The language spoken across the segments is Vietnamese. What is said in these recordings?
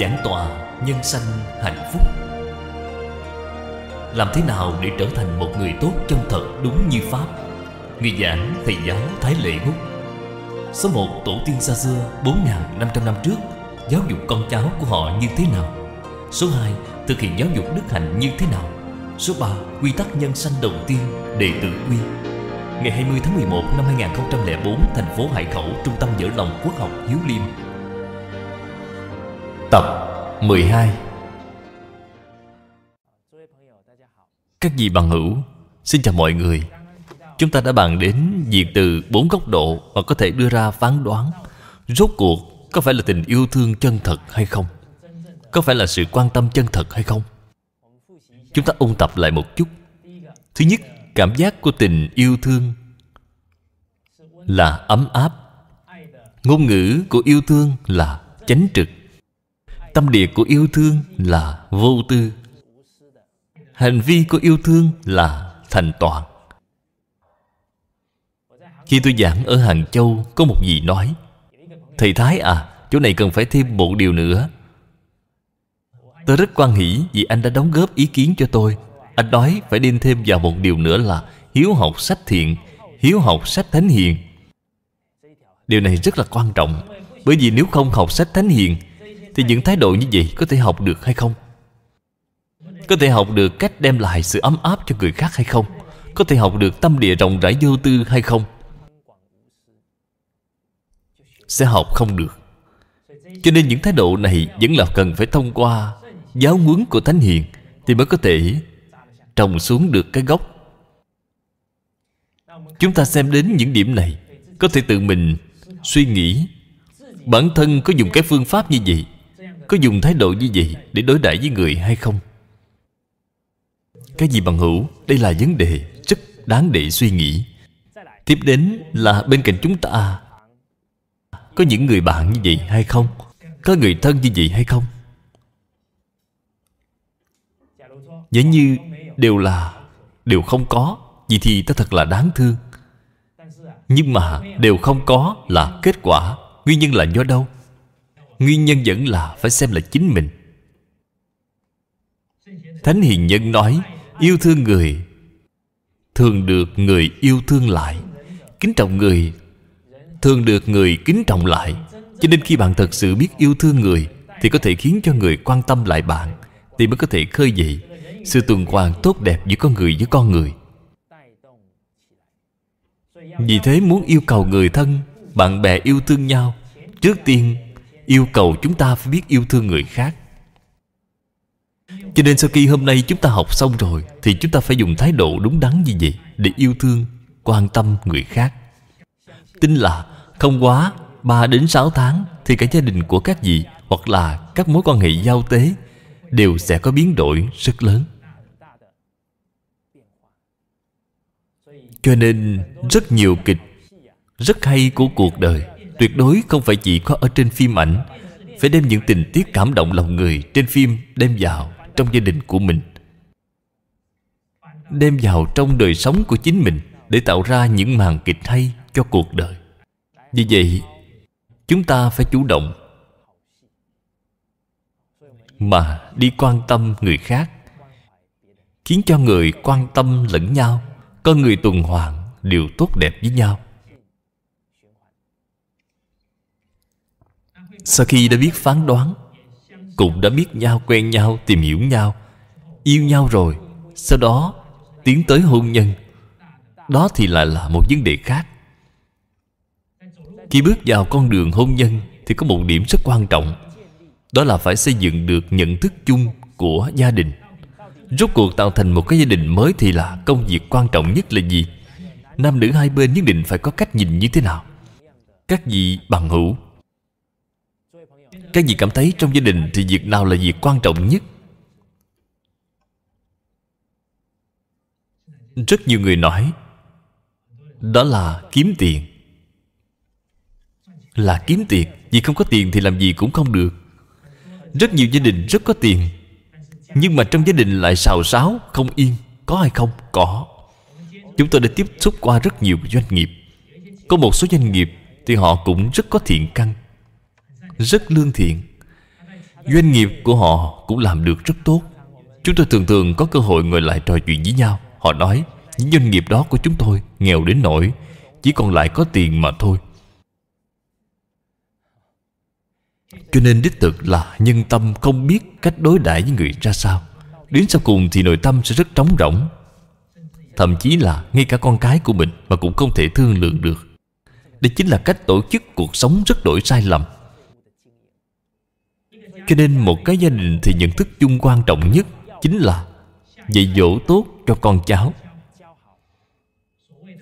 Giảng tòa nhân sanh hạnh phúc. Làm thế nào để trở thành một người tốt chân thật đúng như Pháp? Người giảng thầy giáo Thái Lệ Húc Số 1 tổ tiên xa xưa 4.500 năm trước, Giáo dục con cháu của họ như thế nào? Số 2 thực hiện giáo dục đức hạnh như thế nào? Số 3 quy tắc nhân sanh đầu tiên, đệ tử quy. Ngày 20 tháng 11 năm 2004 Thành phố Hải Khẩu, Trung tâm Dở Lòng Quốc học Hiếu Liêm Tập 12 Các vị bằng hữu, Xin chào mọi người. Chúng ta đã bàn đến việc từ bốn góc độ Và có thể đưa ra phán đoán Rốt cuộc có phải là tình yêu thương chân thật hay không? Có phải là sự quan tâm chân thật hay không? Chúng ta ôn tập lại một chút. Thứ nhất, Cảm giác của tình yêu thương Là ấm áp. Ngôn ngữ của yêu thương là chánh trực. Tâm địa của yêu thương là vô tư. Hành vi của yêu thương là thành toàn. Khi tôi giảng ở Hàng Châu, Có một vị nói, Thầy Thái à Chỗ này cần phải thêm một điều nữa. Tôi rất quan hỷ vì anh đã đóng góp ý kiến cho tôi. Anh nói phải đem thêm vào một điều nữa là Hiếu học sách thiện, Hiếu học sách thánh hiền. Điều này rất là quan trọng, Bởi vì nếu không học sách thánh hiền thì những thái độ như vậy có thể học được hay không? Có thể học được cách đem lại sự ấm áp cho người khác hay không? Có thể học được tâm địa rộng rãi vô tư hay không? Sẽ học không được. Cho nên những thái độ này Vẫn là cần phải thông qua Giáo huấn của Thánh Hiền Thì mới có thể trồng xuống được cái gốc. Chúng ta xem đến những điểm này, Có thể tự mình suy nghĩ Bản thân có dùng cái phương pháp như vậy có dùng thái độ như vậy Để đối đãi với người hay không? Cái gì bằng hữu? Đây là vấn đề rất đáng để suy nghĩ. Tiếp đến là bên cạnh chúng ta, Có những người bạn như vậy hay không? Có người thân như vậy hay không? Giả như đều là, Đều không có, Vậy thì ta thật là đáng thương. Nhưng mà đều không có là kết quả. Nguyên nhân là do đâu? Nguyên nhân vẫn là phải xem là chính mình. Thánh Hiền Nhân nói, Yêu thương người, Thường được người yêu thương lại. Kính trọng người, Thường được người kính trọng lại. Cho nên khi bạn thật sự biết yêu thương người, Thì có thể khiến cho người quan tâm lại bạn, Thì mới có thể khơi dậy Sự tuần hoàn tốt đẹp giữa con người với con người. Vì thế muốn yêu cầu người thân, Bạn bè yêu thương nhau, Trước tiên Yêu cầu chúng ta phải biết yêu thương người khác. Cho nên sau khi hôm nay chúng ta học xong rồi Thì chúng ta phải dùng thái độ đúng đắn như vậy Để yêu thương, quan tâm người khác. Tin là không quá 3 đến 6 tháng Thì cả gia đình của các vị Hoặc là các mối quan hệ giao tế Đều sẽ có biến đổi rất lớn. Cho nên rất nhiều kịch Rất hay của cuộc đời. Tuyệt đối không phải chỉ có ở trên phim ảnh. Phải đem những tình tiết cảm động lòng người Trên phim đem vào trong gia đình của mình. Đem vào trong đời sống của chính mình Để tạo ra những màn kịch hay cho cuộc đời. Vì vậy, Chúng ta phải chủ động Mà đi quan tâm người khác, Khiến cho người quan tâm lẫn nhau, Con người tuần hoàn, đều tốt đẹp với nhau. Sau khi đã biết phán đoán Cũng đã biết nhau, quen nhau, tìm hiểu nhau Yêu nhau rồi. Sau đó tiến tới hôn nhân. Đó thì lại là một vấn đề khác. Khi bước vào con đường hôn nhân Thì có một điểm rất quan trọng. Đó là phải xây dựng được nhận thức chung của gia đình. Rốt cuộc tạo thành một cái gia đình mới Thì là công việc quan trọng nhất là gì? Nam nữ hai bên nhất định phải có cách nhìn như thế nào? Các vị bằng hữu? Các vị cảm thấy trong gia đình Thì việc nào là việc quan trọng nhất? Rất nhiều người nói, Đó là kiếm tiền. Là kiếm tiền, Vì không có tiền thì làm gì cũng không được. Rất nhiều gia đình rất có tiền, Nhưng mà trong gia đình lại xào xáo, Không yên, Có hay không? Có. Chúng tôi đã tiếp xúc qua rất nhiều doanh nghiệp. Có một số doanh nghiệp Thì họ cũng rất có thiện căn rất lương thiện. Doanh nghiệp của họ cũng làm được rất tốt. Chúng tôi thường thường có cơ hội ngồi lại trò chuyện với nhau. Họ nói, Những doanh nghiệp đó của chúng tôi nghèo đến nỗi Chỉ còn lại có tiền mà thôi. Cho nên đích thực là nhân tâm không biết cách đối đãi với người ra sao. Đến sau cùng thì nội tâm sẽ rất trống rỗng. Thậm chí là ngay cả con cái của mình Mà cũng không thể thương lượng được. Đây chính là cách tổ chức cuộc sống rất đổi sai lầm. Cho nên một cái gia đình thì nhận thức chung quan trọng nhất Chính là dạy dỗ tốt cho con cháu.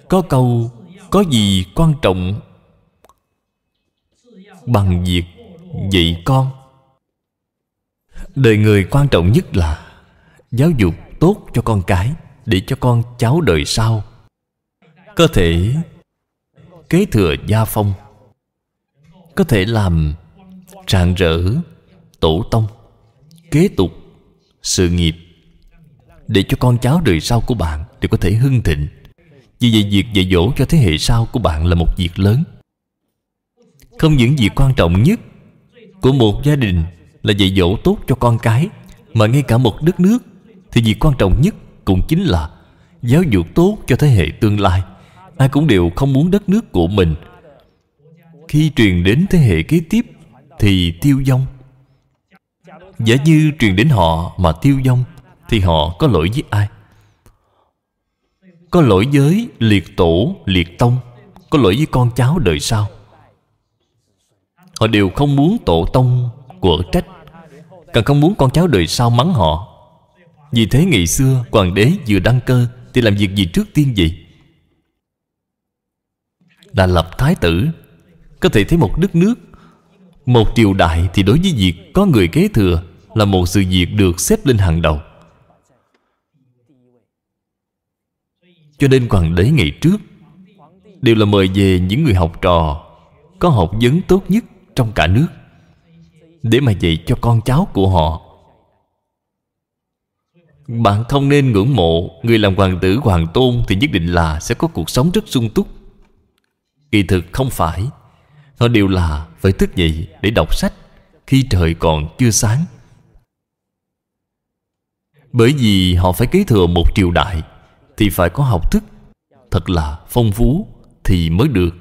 Có câu, Có gì quan trọng Bằng việc dạy con? Đời người quan trọng nhất là Giáo dục tốt cho con cái Để cho con cháu đời sau Có thể Kế thừa gia phong, Có thể làm Rạng rỡ Tổ tông, Kế tục, Sự nghiệp, Để cho con cháu đời sau của bạn Đều có thể hưng thịnh. Vì vậy, việc dạy dỗ cho thế hệ sau của bạn là một việc lớn. Không những việc quan trọng nhất Của một gia đình Là dạy dỗ tốt cho con cái, Mà ngay cả một đất nước thì việc quan trọng nhất cũng chính là giáo dục tốt cho thế hệ tương lai. Ai cũng đều không muốn đất nước của mình. Khi truyền đến thế hệ kế tiếp thì tiêu vong giả như truyền đến họ mà tiêu vong thì họ có lỗi với ai? Có lỗi với liệt tổ, liệt tông, có lỗi với con cháu đời sau. Họ đều không muốn tổ tông của trách, càng không muốn con cháu đời sau mắng họ. Vì thế ngày xưa, Hoàng đế vừa đăng cơ Thì làm việc gì trước tiên gì Là lập thái tử, Có thể thấy một đất nước, Một triều đại thì đối với việc Có người kế thừa là một sự việc được xếp lên hàng đầu. Cho nên hoàng đế ngày trước Đều là mời về những người học trò, Có học vấn tốt nhất trong cả nước, Để mà dạy cho con cháu của họ. Bạn không nên ngưỡng mộ, Người làm hoàng tử, hoàng tôn Thì nhất định là sẽ có cuộc sống rất sung túc. Kỳ thực không phải, Họ đều là phải thức dậy để đọc sách Khi trời còn chưa sáng. Bởi vì họ phải kế thừa một triều đại, Thì phải có học thức. Thật là phong phú Thì mới được.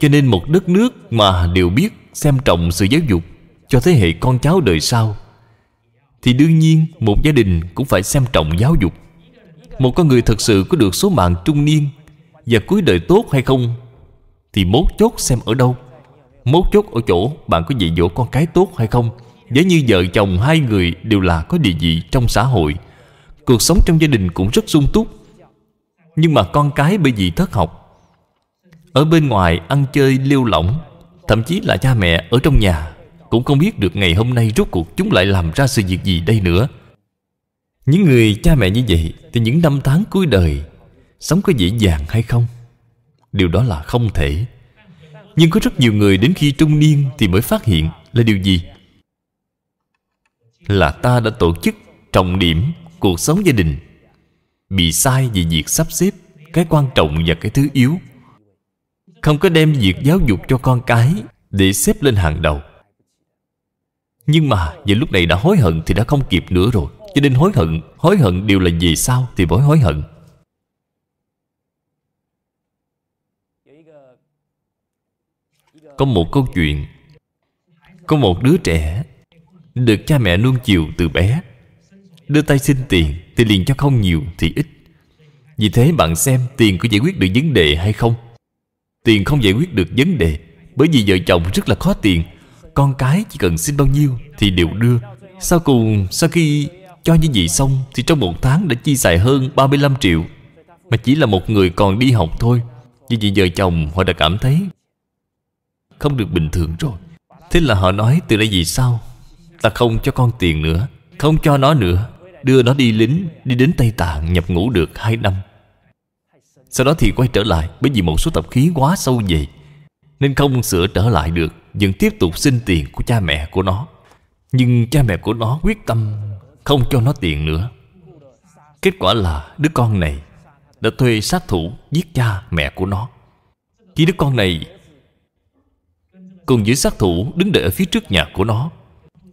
Cho nên một đất nước mà đều biết Xem trọng sự giáo dục Cho thế hệ con cháu đời sau, thì đương nhiên một gia đình cũng phải xem trọng giáo dục. Một con người thật sự có được số mạng trung niên và cuối đời tốt hay không, thì mốt chốt xem ở đâu. Mốt chốt ở chỗ bạn có dạy dỗ con cái tốt hay không. Giá như vợ chồng hai người đều là có địa vị trong xã hội, cuộc sống trong gia đình cũng rất sung túc. Nhưng mà con cái bởi vì thất học, ở bên ngoài ăn chơi liêu lỏng, thậm chí là cha mẹ ở trong nhà, cũng không biết được ngày hôm nay rốt cuộc chúng lại làm ra sự việc gì đây nữa. Những người cha mẹ như vậy Thì những năm tháng cuối đời, Sống có dễ dàng hay không? Điều đó là không thể. Nhưng có rất nhiều người đến khi trung niên Thì mới phát hiện là điều gì? Là ta đã tổ chức trọng điểm cuộc sống gia đình. Bị sai về việc sắp xếp Cái quan trọng và cái thứ yếu. Không có đem việc giáo dục cho con cái Để xếp lên hàng đầu. Nhưng mà về lúc này đã hối hận Thì đã không kịp nữa rồi. Cho nên hối hận Hối hận đều là về sao Thì mới hối hận. Có một câu chuyện. Có một đứa trẻ được cha mẹ nuông chiều từ bé. Đưa tay xin tiền Thì liền cho không nhiều thì ít. Vì thế bạn xem tiền có giải quyết được vấn đề hay không? Tiền không giải quyết được vấn đề, Bởi vì vợ chồng rất là khó tiền. Con cái chỉ cần xin bao nhiêu Thì đều đưa. Sau cùng, sau khi cho như vậy xong Thì trong một tháng đã chi xài hơn 35 triệu. Mà chỉ là một người còn đi học thôi, Vì vậy vợ chồng họ đã cảm thấy Không được bình thường rồi. Thế là họ nói từ đây vì sao Ta không cho con tiền nữa Không cho nó nữa. Đưa nó đi lính Đi đến Tây Tạng nhập ngũ được 2 năm. Sau đó thì quay trở lại Bởi vì một số tập khí quá sâu dày, Nên không sửa trở lại được vẫn tiếp tục xin tiền của cha mẹ của nó. Nhưng cha mẹ của nó quyết tâm không cho nó tiền nữa. Kết quả là đứa con này đã thuê sát thủ giết cha mẹ của nó. Khi đứa con này cùng với sát thủ đứng đợi ở phía trước nhà của nó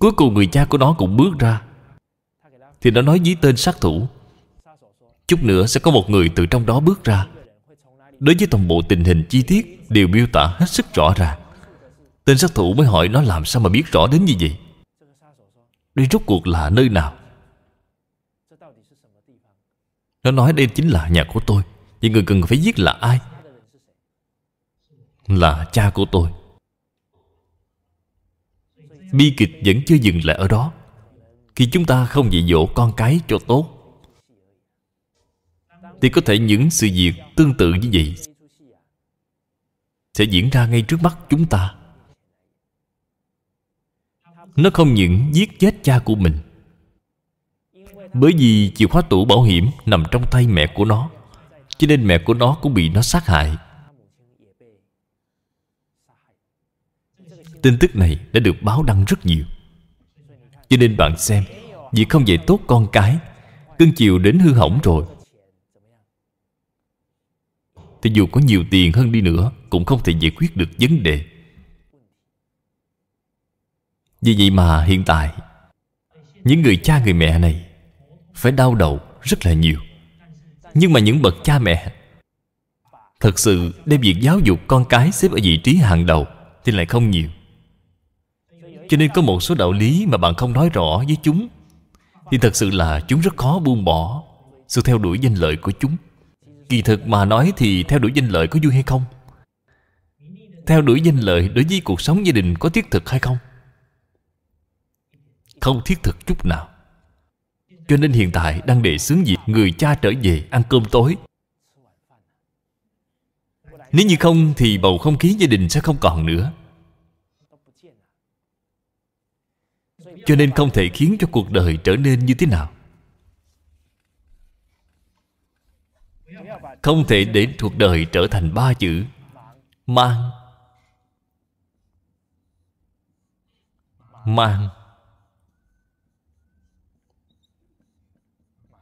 cuối cùng người cha của nó cũng bước ra. Thì nó nói với tên sát thủ, chút nữa sẽ có một người từ trong đó bước ra. Đối với toàn bộ tình hình chi tiết đều miêu tả hết sức rõ ràng. Tên sát thủ mới hỏi nó làm sao mà biết rõ đến như vậy? Đây rốt cuộc là nơi nào? Nó nói đây chính là nhà của tôi Vậy người cần phải giết là ai? Là cha của tôi. Bi kịch vẫn chưa dừng lại ở đó. Khi chúng ta không dạy dỗ con cái cho tốt, Thì có thể những sự việc tương tự như vậy Sẽ diễn ra ngay trước mắt chúng ta. Nó không những giết chết cha của mình, Bởi vì chìa khóa tủ bảo hiểm nằm trong tay mẹ của nó, Cho nên mẹ của nó cũng bị nó sát hại. Tin tức này đã được báo đăng rất nhiều. Cho nên bạn xem, Vì không dạy tốt con cái, Cưng chiều đến hư hỏng rồi. Thì dù có nhiều tiền hơn đi nữa, Cũng không thể giải quyết được vấn đề. Vì vậy mà hiện tại, Những người cha người mẹ này Phải đau đầu rất là nhiều. Nhưng mà những bậc cha mẹ Thật sự đem việc giáo dục con cái xếp ở vị trí hàng đầu Thì lại không nhiều cho nên có một số đạo lý mà bạn không nói rõ với chúng. Thì thật sự là chúng rất khó buông bỏ Sự theo đuổi danh lợi của chúng. Kỳ thực mà nói thì theo đuổi danh lợi có vui hay không? Theo đuổi danh lợi đối với cuộc sống gia đình có thiết thực hay không? Không thiết thực chút nào. Cho nên hiện tại đang đề xướng việc người cha trở về ăn cơm tối. Nếu như không thì bầu không khí gia đình sẽ không còn nữa. Cho nên không thể khiến cho cuộc đời trở nên như thế nào. Không thể để cuộc đời trở thành ba chữ. Mang. Mang.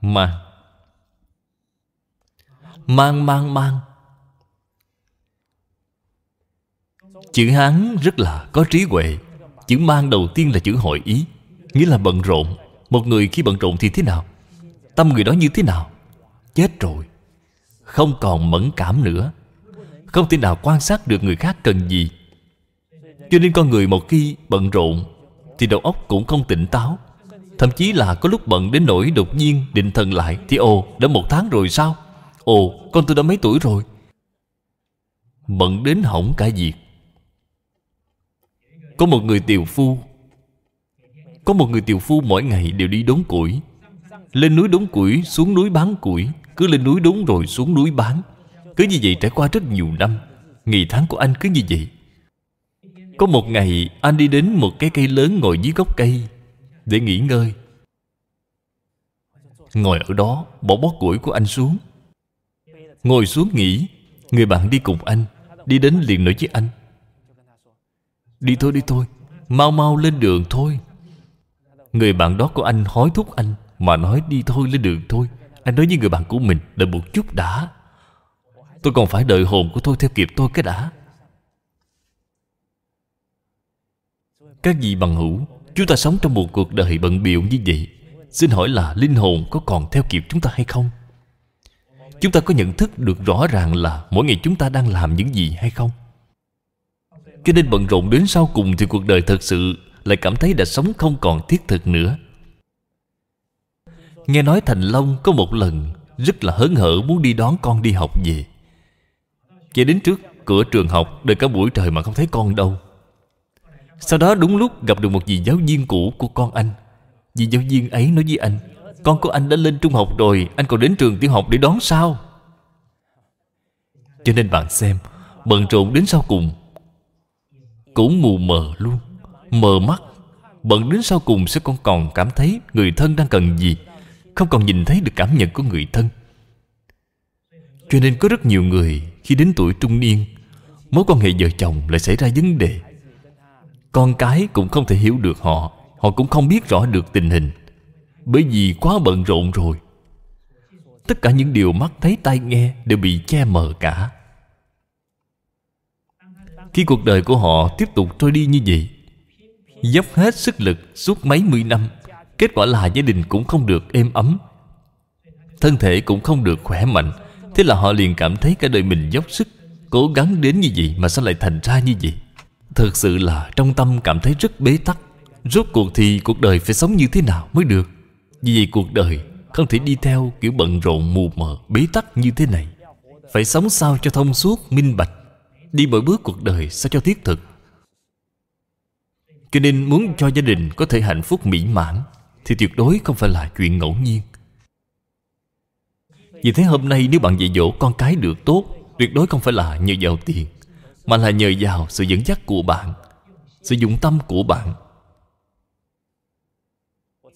Mang. Mang mang mang. Chữ hán rất là có trí huệ. Chữ mang đầu tiên là chữ hội ý nghĩa là bận rộn. Một người khi bận rộn thì thế nào? Tâm người đó như thế nào? Chết rồi. Không còn mẫn cảm nữa. Không thể nào quan sát được người khác cần gì. Cho nên con người một khi bận rộn, thì đầu óc cũng không tỉnh táo. Thậm chí là có lúc bận đến nỗi đột nhiên định thần lại thì ồ, đã một tháng rồi sao? Ồ, con tôi đã mấy tuổi rồi? Bận đến hỏng cả việc. Có một người tiều phu có một người tiều phu mỗi ngày đều đi đốn củi. Lên núi đốn củi, Xuống núi bán củi. Cứ lên núi đốn rồi xuống núi bán. Cứ như vậy trải qua rất nhiều năm. Ngày tháng của anh cứ như vậy. Có một ngày, anh đi đến một cái cây lớn ngồi dưới gốc cây, Để nghỉ ngơi. Ngồi ở đó, Bỏ bó củi của anh xuống. Ngồi xuống nghỉ, Người bạn đi cùng anh, Đi đến liền nói với anh. Đi thôi đi thôi, Mau mau lên đường thôi. Người bạn đó của anh hối thúc anh, Mà nói đi thôi lên đường thôi Anh nói với người bạn của mình, Đợi một chút đã Tôi còn phải đợi hồn của tôi theo kịp tôi cái đã Các vị bằng hữu, Chúng ta sống trong một cuộc đời bận biệu như vậy Xin hỏi là linh hồn có còn theo kịp chúng ta hay không? Chúng ta có nhận thức được rõ ràng là Mỗi ngày chúng ta đang làm những gì hay không? Cho nên bận rộn đến sau cùng Thì cuộc đời thật sự lại cảm thấy đã sống không còn thiết thực nữa. Nghe nói Thành Long có một lần Rất là hớn hở muốn đi đón con đi học về. Chạy đến trước cửa trường học Đợi cả buổi trời mà không thấy con đâu. Sau đó đúng lúc gặp được một vị giáo viên cũ của con anh. Vị giáo viên ấy nói với anh, Con của anh đã lên trung học rồi, Anh còn đến trường tiểu học để đón sao? Cho nên bạn xem, Bận rộn đến sau cùng. Cũng mù mờ luôn mờ mắt. Bận đến sau cùng sẽ không còn cảm thấy người thân đang cần gì, không còn nhìn thấy được cảm nhận của người thân. Cho nên có rất nhiều người khi đến tuổi trung niên, mối quan hệ vợ chồng lại xảy ra vấn đề. Con cái cũng không thể hiểu được họ họ cũng không biết rõ được tình hình. Bởi vì quá bận rộn rồi. Tất cả những điều mắt thấy tai nghe đều bị che mờ cả. Khi cuộc đời của họ tiếp tục trôi đi như vậy Dốc hết sức lực suốt mấy mươi năm. Kết quả là gia đình cũng không được êm ấm. Thân thể cũng không được khỏe mạnh. Thế là họ liền cảm thấy cả đời mình dốc sức Cố gắng đến như vậy mà sao lại thành ra như vậy? Thực sự là trong tâm cảm thấy rất bế tắc. Rốt cuộc thì cuộc đời phải sống như thế nào mới được? Vì vậy cuộc đời không thể đi theo kiểu bận rộn mù mờ Bế tắc như thế này. Phải sống sao cho thông suốt, minh bạch? Đi mỗi bước cuộc đời sao cho thiết thực? Cho nên muốn cho gia đình có thể hạnh phúc mỹ mãn Thì tuyệt đối không phải là chuyện ngẫu nhiên. Vì thế hôm nay nếu bạn dạy dỗ con cái được tốt, Tuyệt đối không phải là nhờ vào tiền, Mà là nhờ vào sự dẫn dắt của bạn, Sự dụng tâm của bạn.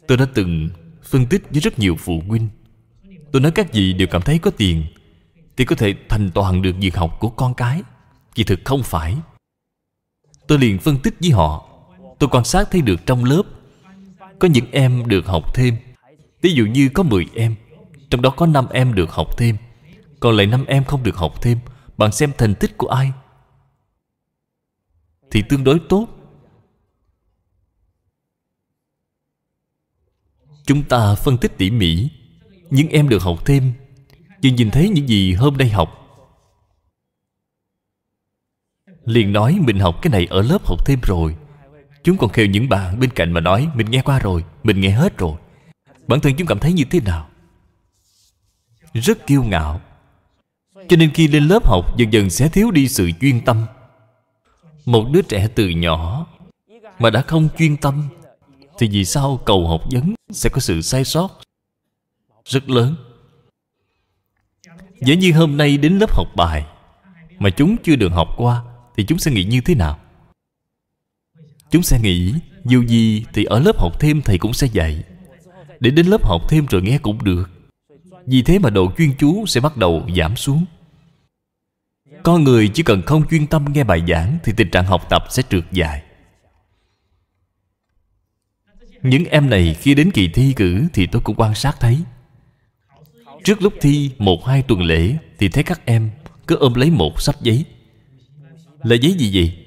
Tôi đã từng phân tích với rất nhiều phụ huynh. Tôi nói các vị đều cảm thấy có tiền Thì có thể thành toàn được việc học của con cái, Kỳ thực không phải. Tôi liền phân tích với họ Tôi quan sát thấy được trong lớp Có những em được học thêm. Ví dụ như có 10 em, Trong đó có 5 em được học thêm. Còn lại 5 em không được học thêm, Bạn xem thành tích của ai? Thì tương đối tốt. Chúng ta phân tích tỉ mỉ, Những em được học thêm. Chỉ nhìn thấy những gì hôm nay học? Liền nói mình học cái này ở lớp học thêm rồi chúng còn khều những bạn bên cạnh mà nói, mình nghe qua rồi, mình nghe hết rồi. Bản thân chúng cảm thấy như thế nào? Rất kiêu ngạo. Cho nên khi lên lớp học, dần dần sẽ thiếu đi sự chuyên tâm. Một đứa trẻ từ nhỏ mà đã không chuyên tâm, thì vì sao cầu học vấn sẽ có sự sai sót rất lớn? Giả như hôm nay đến lớp học bài Mà chúng chưa được học qua, thì chúng sẽ nghĩ như thế nào? Chúng sẽ nghĩ dù gì thì ở lớp học thêm thầy cũng sẽ dạy. Để đến lớp học thêm rồi nghe cũng được. Vì thế mà độ chuyên chú sẽ bắt đầu giảm xuống. Con người chỉ cần không chuyên tâm nghe bài giảng thì tình trạng học tập sẽ trượt dài. Những em này khi đến kỳ thi cử thì tôi cũng quan sát thấy. Trước lúc thi một hai tuần lễ thì thấy các em cứ ôm lấy một sách giấy. Là giấy gì vậy?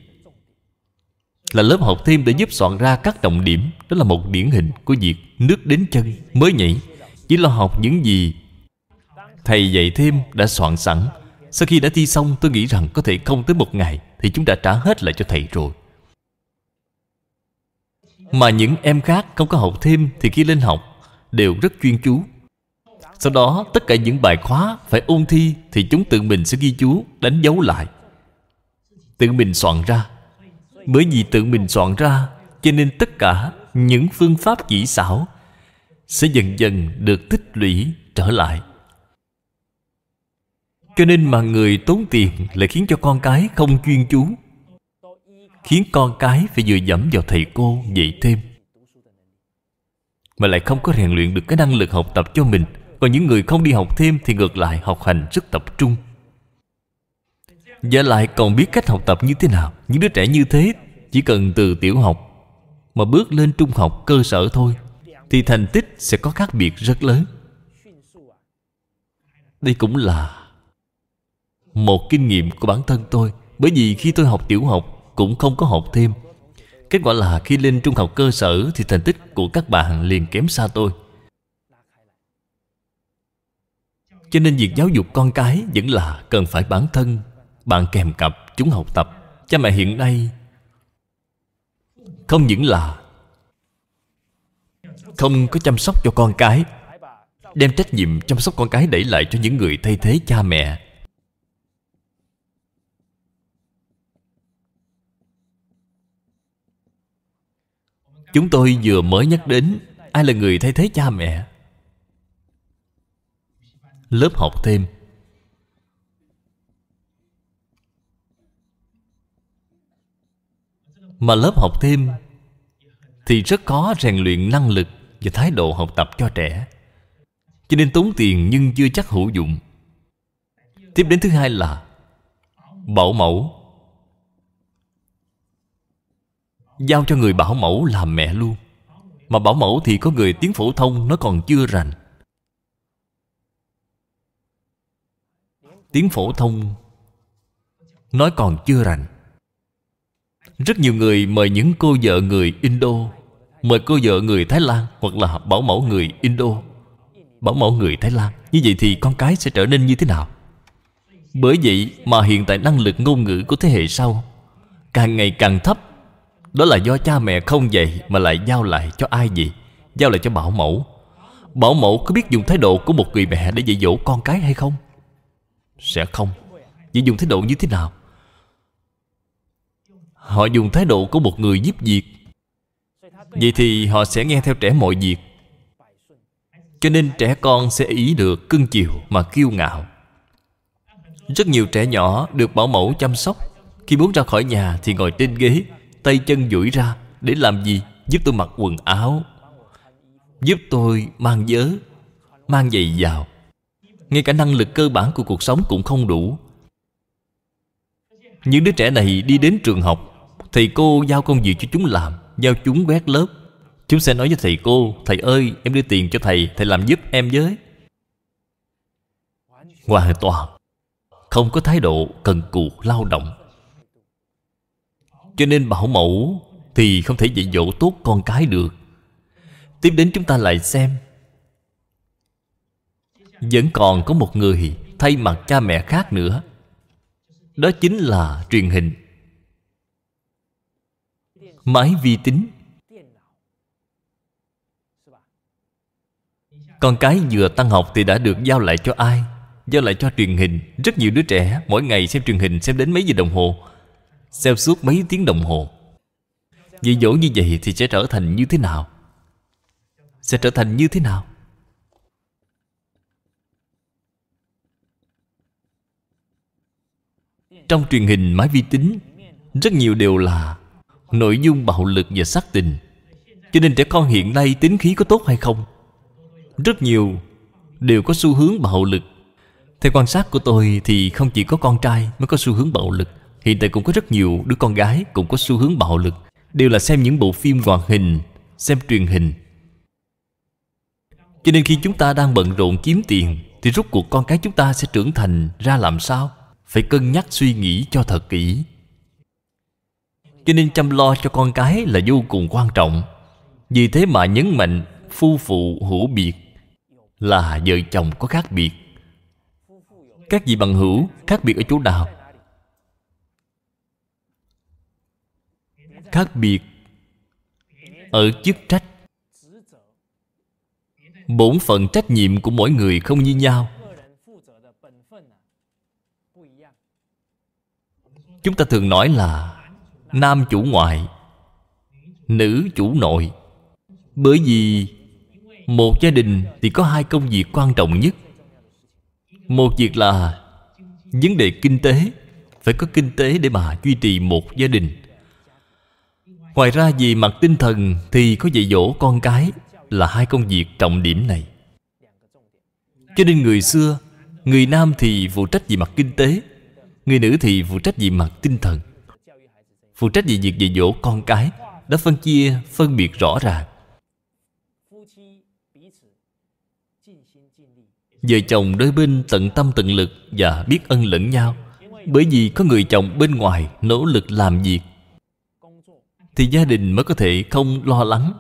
Là lớp học thêm để giúp soạn ra các trọng điểm. Đó là một điển hình của việc nước đến chân mới nhảy. Chỉ lo học những gì thầy dạy thêm đã soạn sẵn. Sau khi đã thi xong, tôi nghĩ rằng có thể không tới một ngày thì chúng đã trả hết lại cho thầy rồi. Mà những em khác không có học thêm thì khi lên học đều rất chuyên chú. Sau đó, tất cả những bài khóa phải ôn thi thì chúng tự mình sẽ ghi chú, đánh dấu lại. Tự mình soạn ra bởi vì tự mình soạn ra, cho nên tất cả những phương pháp kỹ xảo sẽ dần dần được tích lũy trở lại. Cho nên mà người tốn tiền lại khiến cho con cái không chuyên chú, khiến con cái phải vừa dẫm vào thầy cô dạy thêm. Mà lại không có rèn luyện được cái năng lực học tập cho mình. Còn những người không đi học thêm thì ngược lại học hành rất tập trung và lại còn biết cách học tập như thế nào. Những đứa trẻ như thế Chỉ cần từ tiểu học Mà bước lên trung học cơ sở thôi, Thì thành tích sẽ có khác biệt rất lớn. Đây cũng là Một kinh nghiệm của bản thân tôi. Bởi vì khi tôi học tiểu học Cũng không có học thêm. Kết quả là khi lên trung học cơ sở Thì thành tích của các bạn liền kém xa tôi. Cho nên việc giáo dục con cái Vẫn là cần phải bản thân bạn kèm cặp chúng học tập. Cha mẹ hiện nay không những là không có chăm sóc cho con cái, đem trách nhiệm chăm sóc con cái đẩy lại cho những người thay thế cha mẹ. Chúng tôi vừa mới nhắc đến ai là người thay thế cha mẹ. Lớp học thêm. Mà lớp học thêm, thì rất khó rèn luyện năng lực và thái độ học tập cho trẻ. Cho nên tốn tiền nhưng chưa chắc hữu dụng. Tiếp đến thứ hai là bảo mẫu. Giao cho người bảo mẫu làm mẹ luôn. Mà bảo mẫu thì có người tiếng phổ thông, nó còn chưa rành. Tiếng phổ thông, nói còn chưa rành. Rất nhiều người mời những cô vợ người Indo, Mời cô vợ người Thái Lan Hoặc là bảo mẫu người Indo. Bảo mẫu người Thái Lan. Như vậy thì con cái sẽ trở nên như thế nào? Bởi vậy mà hiện tại năng lực ngôn ngữ của thế hệ sau Càng ngày càng thấp. Đó là do cha mẹ không dạy Mà lại giao lại cho ai vậy? Giao lại cho bảo mẫu. Bảo mẫu có biết dùng thái độ của một người mẹ Để dạy dỗ con cái hay không? Sẽ không. Vậy dùng thái độ như thế nào? Họ dùng thái độ của một người giúp việc. Vậy thì họ sẽ nghe theo trẻ mọi việc. Cho nên trẻ con sẽ ý được cưng chiều mà kiêu ngạo. Rất nhiều trẻ nhỏ được bảo mẫu chăm sóc. Khi muốn ra khỏi nhà thì ngồi trên ghế, Tay chân duỗi ra Để làm gì? Giúp tôi mặc quần áo. Giúp tôi mang vớ, Mang giày vào Ngay cả năng lực cơ bản của cuộc sống cũng không đủ. Những đứa trẻ này đi đến trường học Thầy cô giao công việc cho chúng làm, Giao chúng quét lớp. Chúng sẽ nói với thầy cô, Thầy ơi, em đưa tiền cho thầy Thầy làm giúp em với. Hoàn toàn Không có thái độ cần cù lao động. Cho nên bảo mẫu Thì không thể dạy dỗ tốt con cái được. Tiếp đến chúng ta lại xem. Vẫn còn có một người Thay mặt cha mẹ khác nữa. Đó chính là truyền hình. Máy vi tính Con cái vừa tăng học thì đã được giao lại cho ai? Giao lại cho truyền hình Rất nhiều đứa trẻ mỗi ngày xem truyền hình, xem đến mấy giờ đồng hồ Xem suốt mấy tiếng đồng hồ Dạy dỗ như vậy thì sẽ trở thành như thế nào? Sẽ trở thành như thế nào? Trong truyền hình máy vi tính, Rất nhiều đều là Nội dung, bạo lực và sắc tình. Cho nên trẻ con hiện nay tính khí có tốt hay không? Rất nhiều Đều có xu hướng bạo lực. Theo quan sát của tôi thì không chỉ có con trai mới có xu hướng bạo lực. Hiện tại cũng có rất nhiều đứa con gái cũng có xu hướng bạo lực. Đều là xem những bộ phim hoạt hình, Xem truyền hình. Cho nên khi chúng ta đang bận rộn kiếm tiền Thì rốt cuộc con cái chúng ta sẽ trưởng thành ra làm sao? Phải cân nhắc suy nghĩ cho thật kỹ cho nên chăm lo cho con cái là vô cùng quan trọng. Vì thế mà nhấn mạnh Phu phụ hữu biệt Là vợ chồng có khác biệt. Các vị bằng hữu khác biệt ở chỗ nào? Khác biệt Ở chức trách. Bổn phận trách nhiệm của mỗi người không như nhau. Chúng ta thường nói là Nam chủ ngoại, Nữ chủ nội. Bởi vì Một gia đình thì có hai công việc quan trọng nhất. Một việc là Vấn đề kinh tế, Phải có kinh tế để mà duy trì một gia đình. Ngoài ra vì mặt tinh thần Thì có dạy dỗ con cái Là hai công việc trọng điểm này. Cho nên người xưa, Người nam thì phụ trách về mặt kinh tế, Người nữ thì phụ trách về mặt tinh thần. Phụ trách về việc dạy dỗ con cái Đã phân chia, phân biệt rõ ràng. Vợ chồng đôi bên tận tâm tận lực Và biết ân lẫn nhau Bởi vì có người chồng bên ngoài Nỗ lực làm việc Thì gia đình mới có thể không lo lắng.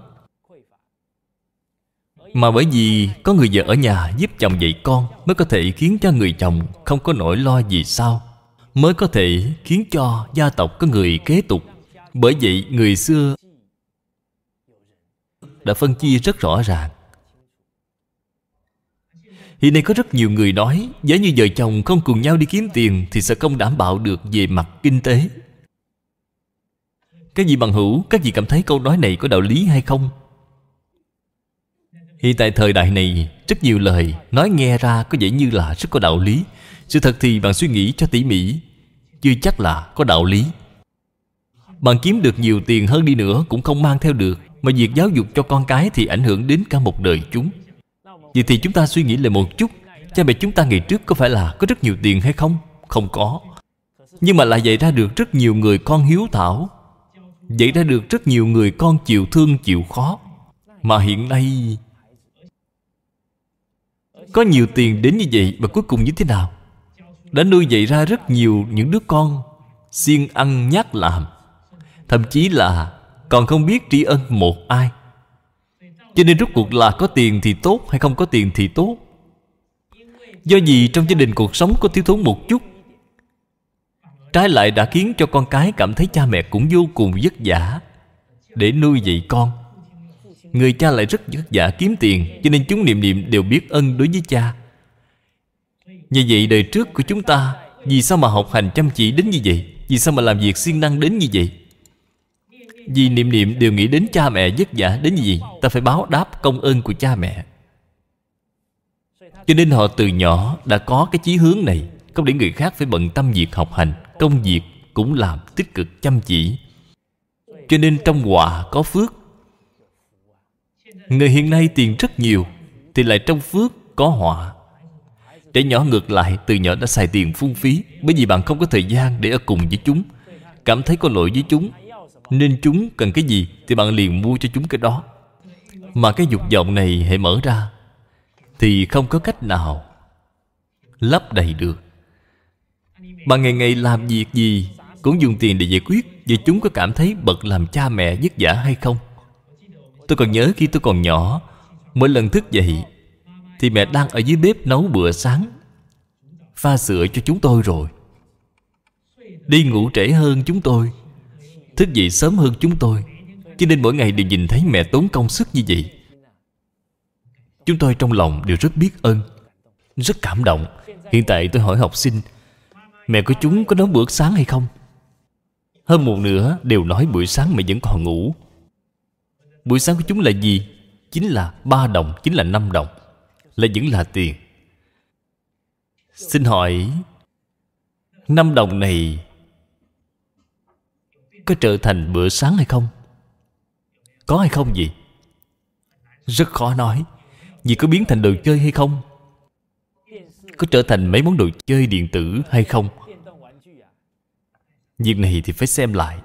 Mà bởi vì có người vợ ở nhà giúp chồng dạy con Mới có thể khiến cho người chồng không có nỗi lo gì sao mới có thể khiến cho gia tộc có người kế tục. Bởi vậy, người xưa đã phân chia rất rõ ràng. Hiện nay có rất nhiều người nói, giá như vợ chồng không cùng nhau đi kiếm tiền thì sẽ không đảm bảo được về mặt kinh tế. Các vị bằng hữu? Các vị cảm thấy câu nói này có đạo lý hay không? Hiện tại thời đại này, rất nhiều lời nói nghe ra có vẻ như là rất có đạo lý. Sự thật thì bạn suy nghĩ cho tỉ mỉ chưa chắc là có đạo lý. Bạn kiếm được nhiều tiền hơn đi nữa cũng không mang theo được, mà việc giáo dục cho con cái thì ảnh hưởng đến cả một đời chúng. Vậy thì chúng ta suy nghĩ lại một chút, cha mẹ chúng ta ngày trước có phải là có rất nhiều tiền hay không? Không có. Nhưng mà lại dạy ra được rất nhiều người con hiếu thảo. Dạy ra được rất nhiều người con chịu thương, chịu khó. Mà hiện nay, có nhiều tiền đến như vậy mà cuối cùng như thế nào? Đã nuôi dạy ra rất nhiều những đứa con siêng ăn nhát làm. Thậm chí là còn không biết tri ân một ai. Cho nên rốt cuộc là có tiền thì tốt hay không có tiền thì tốt. Do gì trong gia đình cuộc sống có thiếu thốn một chút, trái lại đã khiến cho con cái cảm thấy cha mẹ cũng vô cùng vất vả để nuôi dạy con. Người cha lại rất vất vả kiếm tiền, cho nên chúng niệm niệm đều biết ân đối với cha như vậy đời trước của chúng ta, vì sao mà học hành chăm chỉ đến như vậy? Vì sao mà làm việc siêng năng đến như vậy? Vì niệm niệm đều nghĩ đến cha mẹ vất vả đến như vậy, ta phải báo đáp công ơn của cha mẹ. Cho nên họ từ nhỏ đã có cái chí hướng này, không để người khác phải bận tâm việc học hành, công việc cũng làm tích cực chăm chỉ. Cho nên trong họa có phước. Người hiện nay tiền rất nhiều, thì lại trong phước có họa trẻ nhỏ ngược lại, từ nhỏ đã xài tiền phung phí, bởi vì bạn không có thời gian để ở cùng với chúng. Cảm thấy có lỗi với chúng, nên chúng cần cái gì thì bạn liền mua cho chúng cái đó. Mà cái dục vọng này hãy mở ra, thì không có cách nào lấp đầy được. Bạn ngày ngày làm việc gì cũng dùng tiền để giải quyết Vậy chúng có cảm thấy bậc làm cha mẹ vất vả hay không? Tôi còn nhớ khi tôi còn nhỏ, Mỗi lần thức dậy thì mẹ đang ở dưới bếp nấu bữa sáng. Pha sữa cho chúng tôi rồi. Đi ngủ trễ hơn chúng tôi. Thức dậy sớm hơn chúng tôi. Cho nên mỗi ngày đều nhìn thấy mẹ tốn công sức như vậy. Chúng tôi trong lòng đều rất biết ơn Rất cảm động. Hiện tại tôi hỏi học sinh Mẹ của chúng có nấu bữa sáng hay không? Hơn một nửa đều nói buổi sáng mẹ vẫn còn ngủ. Buổi sáng của chúng là gì? Chính là ba đồng, chính là năm đồng. Là vẫn là tiền Xin hỏi, năm đồng này Có trở thành bữa sáng hay không? Có hay không gì? Rất khó nói Vì có biến thành đồ chơi hay không? Có trở thành mấy món đồ chơi điện tử hay không? Việc này thì phải xem lại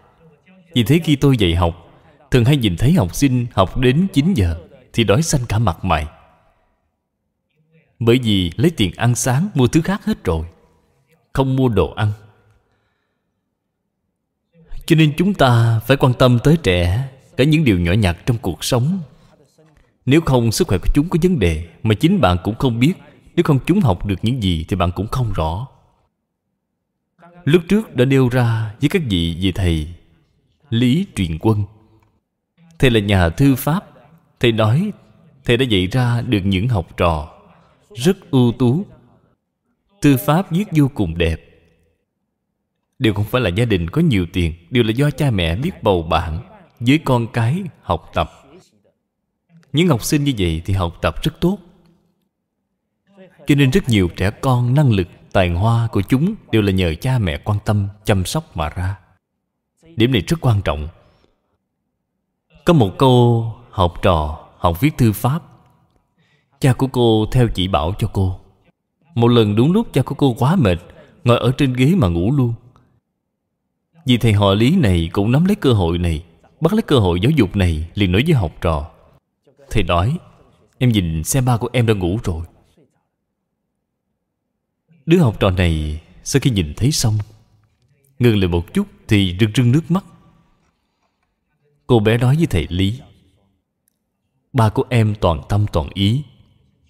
Vì thế khi tôi dạy học, Thường hay nhìn thấy học sinh học đến 9 giờ Thì đói xanh cả mặt mày bởi vì lấy tiền ăn sáng Mua thứ khác hết rồi, Không mua đồ ăn. Cho nên chúng ta phải quan tâm tới trẻ, Cả những điều nhỏ nhặt trong cuộc sống. Nếu không sức khỏe của chúng có vấn đề Mà chính bạn cũng không biết, Nếu không chúng học được những gì Thì bạn cũng không rõ. Lúc trước đã nêu ra với các vị vị thầy, Lý Truyền Quân. Thầy là nhà thư pháp. Thầy nói, Thầy đã dạy ra được những học trò. Rất ưu tú. Thư pháp viết vô cùng đẹp. Đều không phải là gia đình có nhiều tiền Đều là do cha mẹ biết bầu bạn, Với con cái học tập. Những học sinh như vậy thì học tập rất tốt. Cho nên rất nhiều trẻ con năng lực, tài hoa của chúng đều là nhờ cha mẹ quan tâm, chăm sóc mà ra. Điểm này rất quan trọng. Có một cô học trò, học viết thư pháp cha của cô theo chỉ bảo cho cô. Một lần đúng lúc cha của cô quá mệt, ngồi ở trên ghế mà ngủ luôn. Vì thầy họ lý này cũng nắm lấy cơ hội này, bắt lấy cơ hội giáo dục này, liền nói với học trò. Thầy nói, em nhìn xem ba của em đã ngủ rồi. Đứa học trò này sau khi nhìn thấy xong, Ngừng lại một chút thì rưng rưng nước mắt. Cô bé nói với thầy Lý, Ba của em toàn tâm toàn ý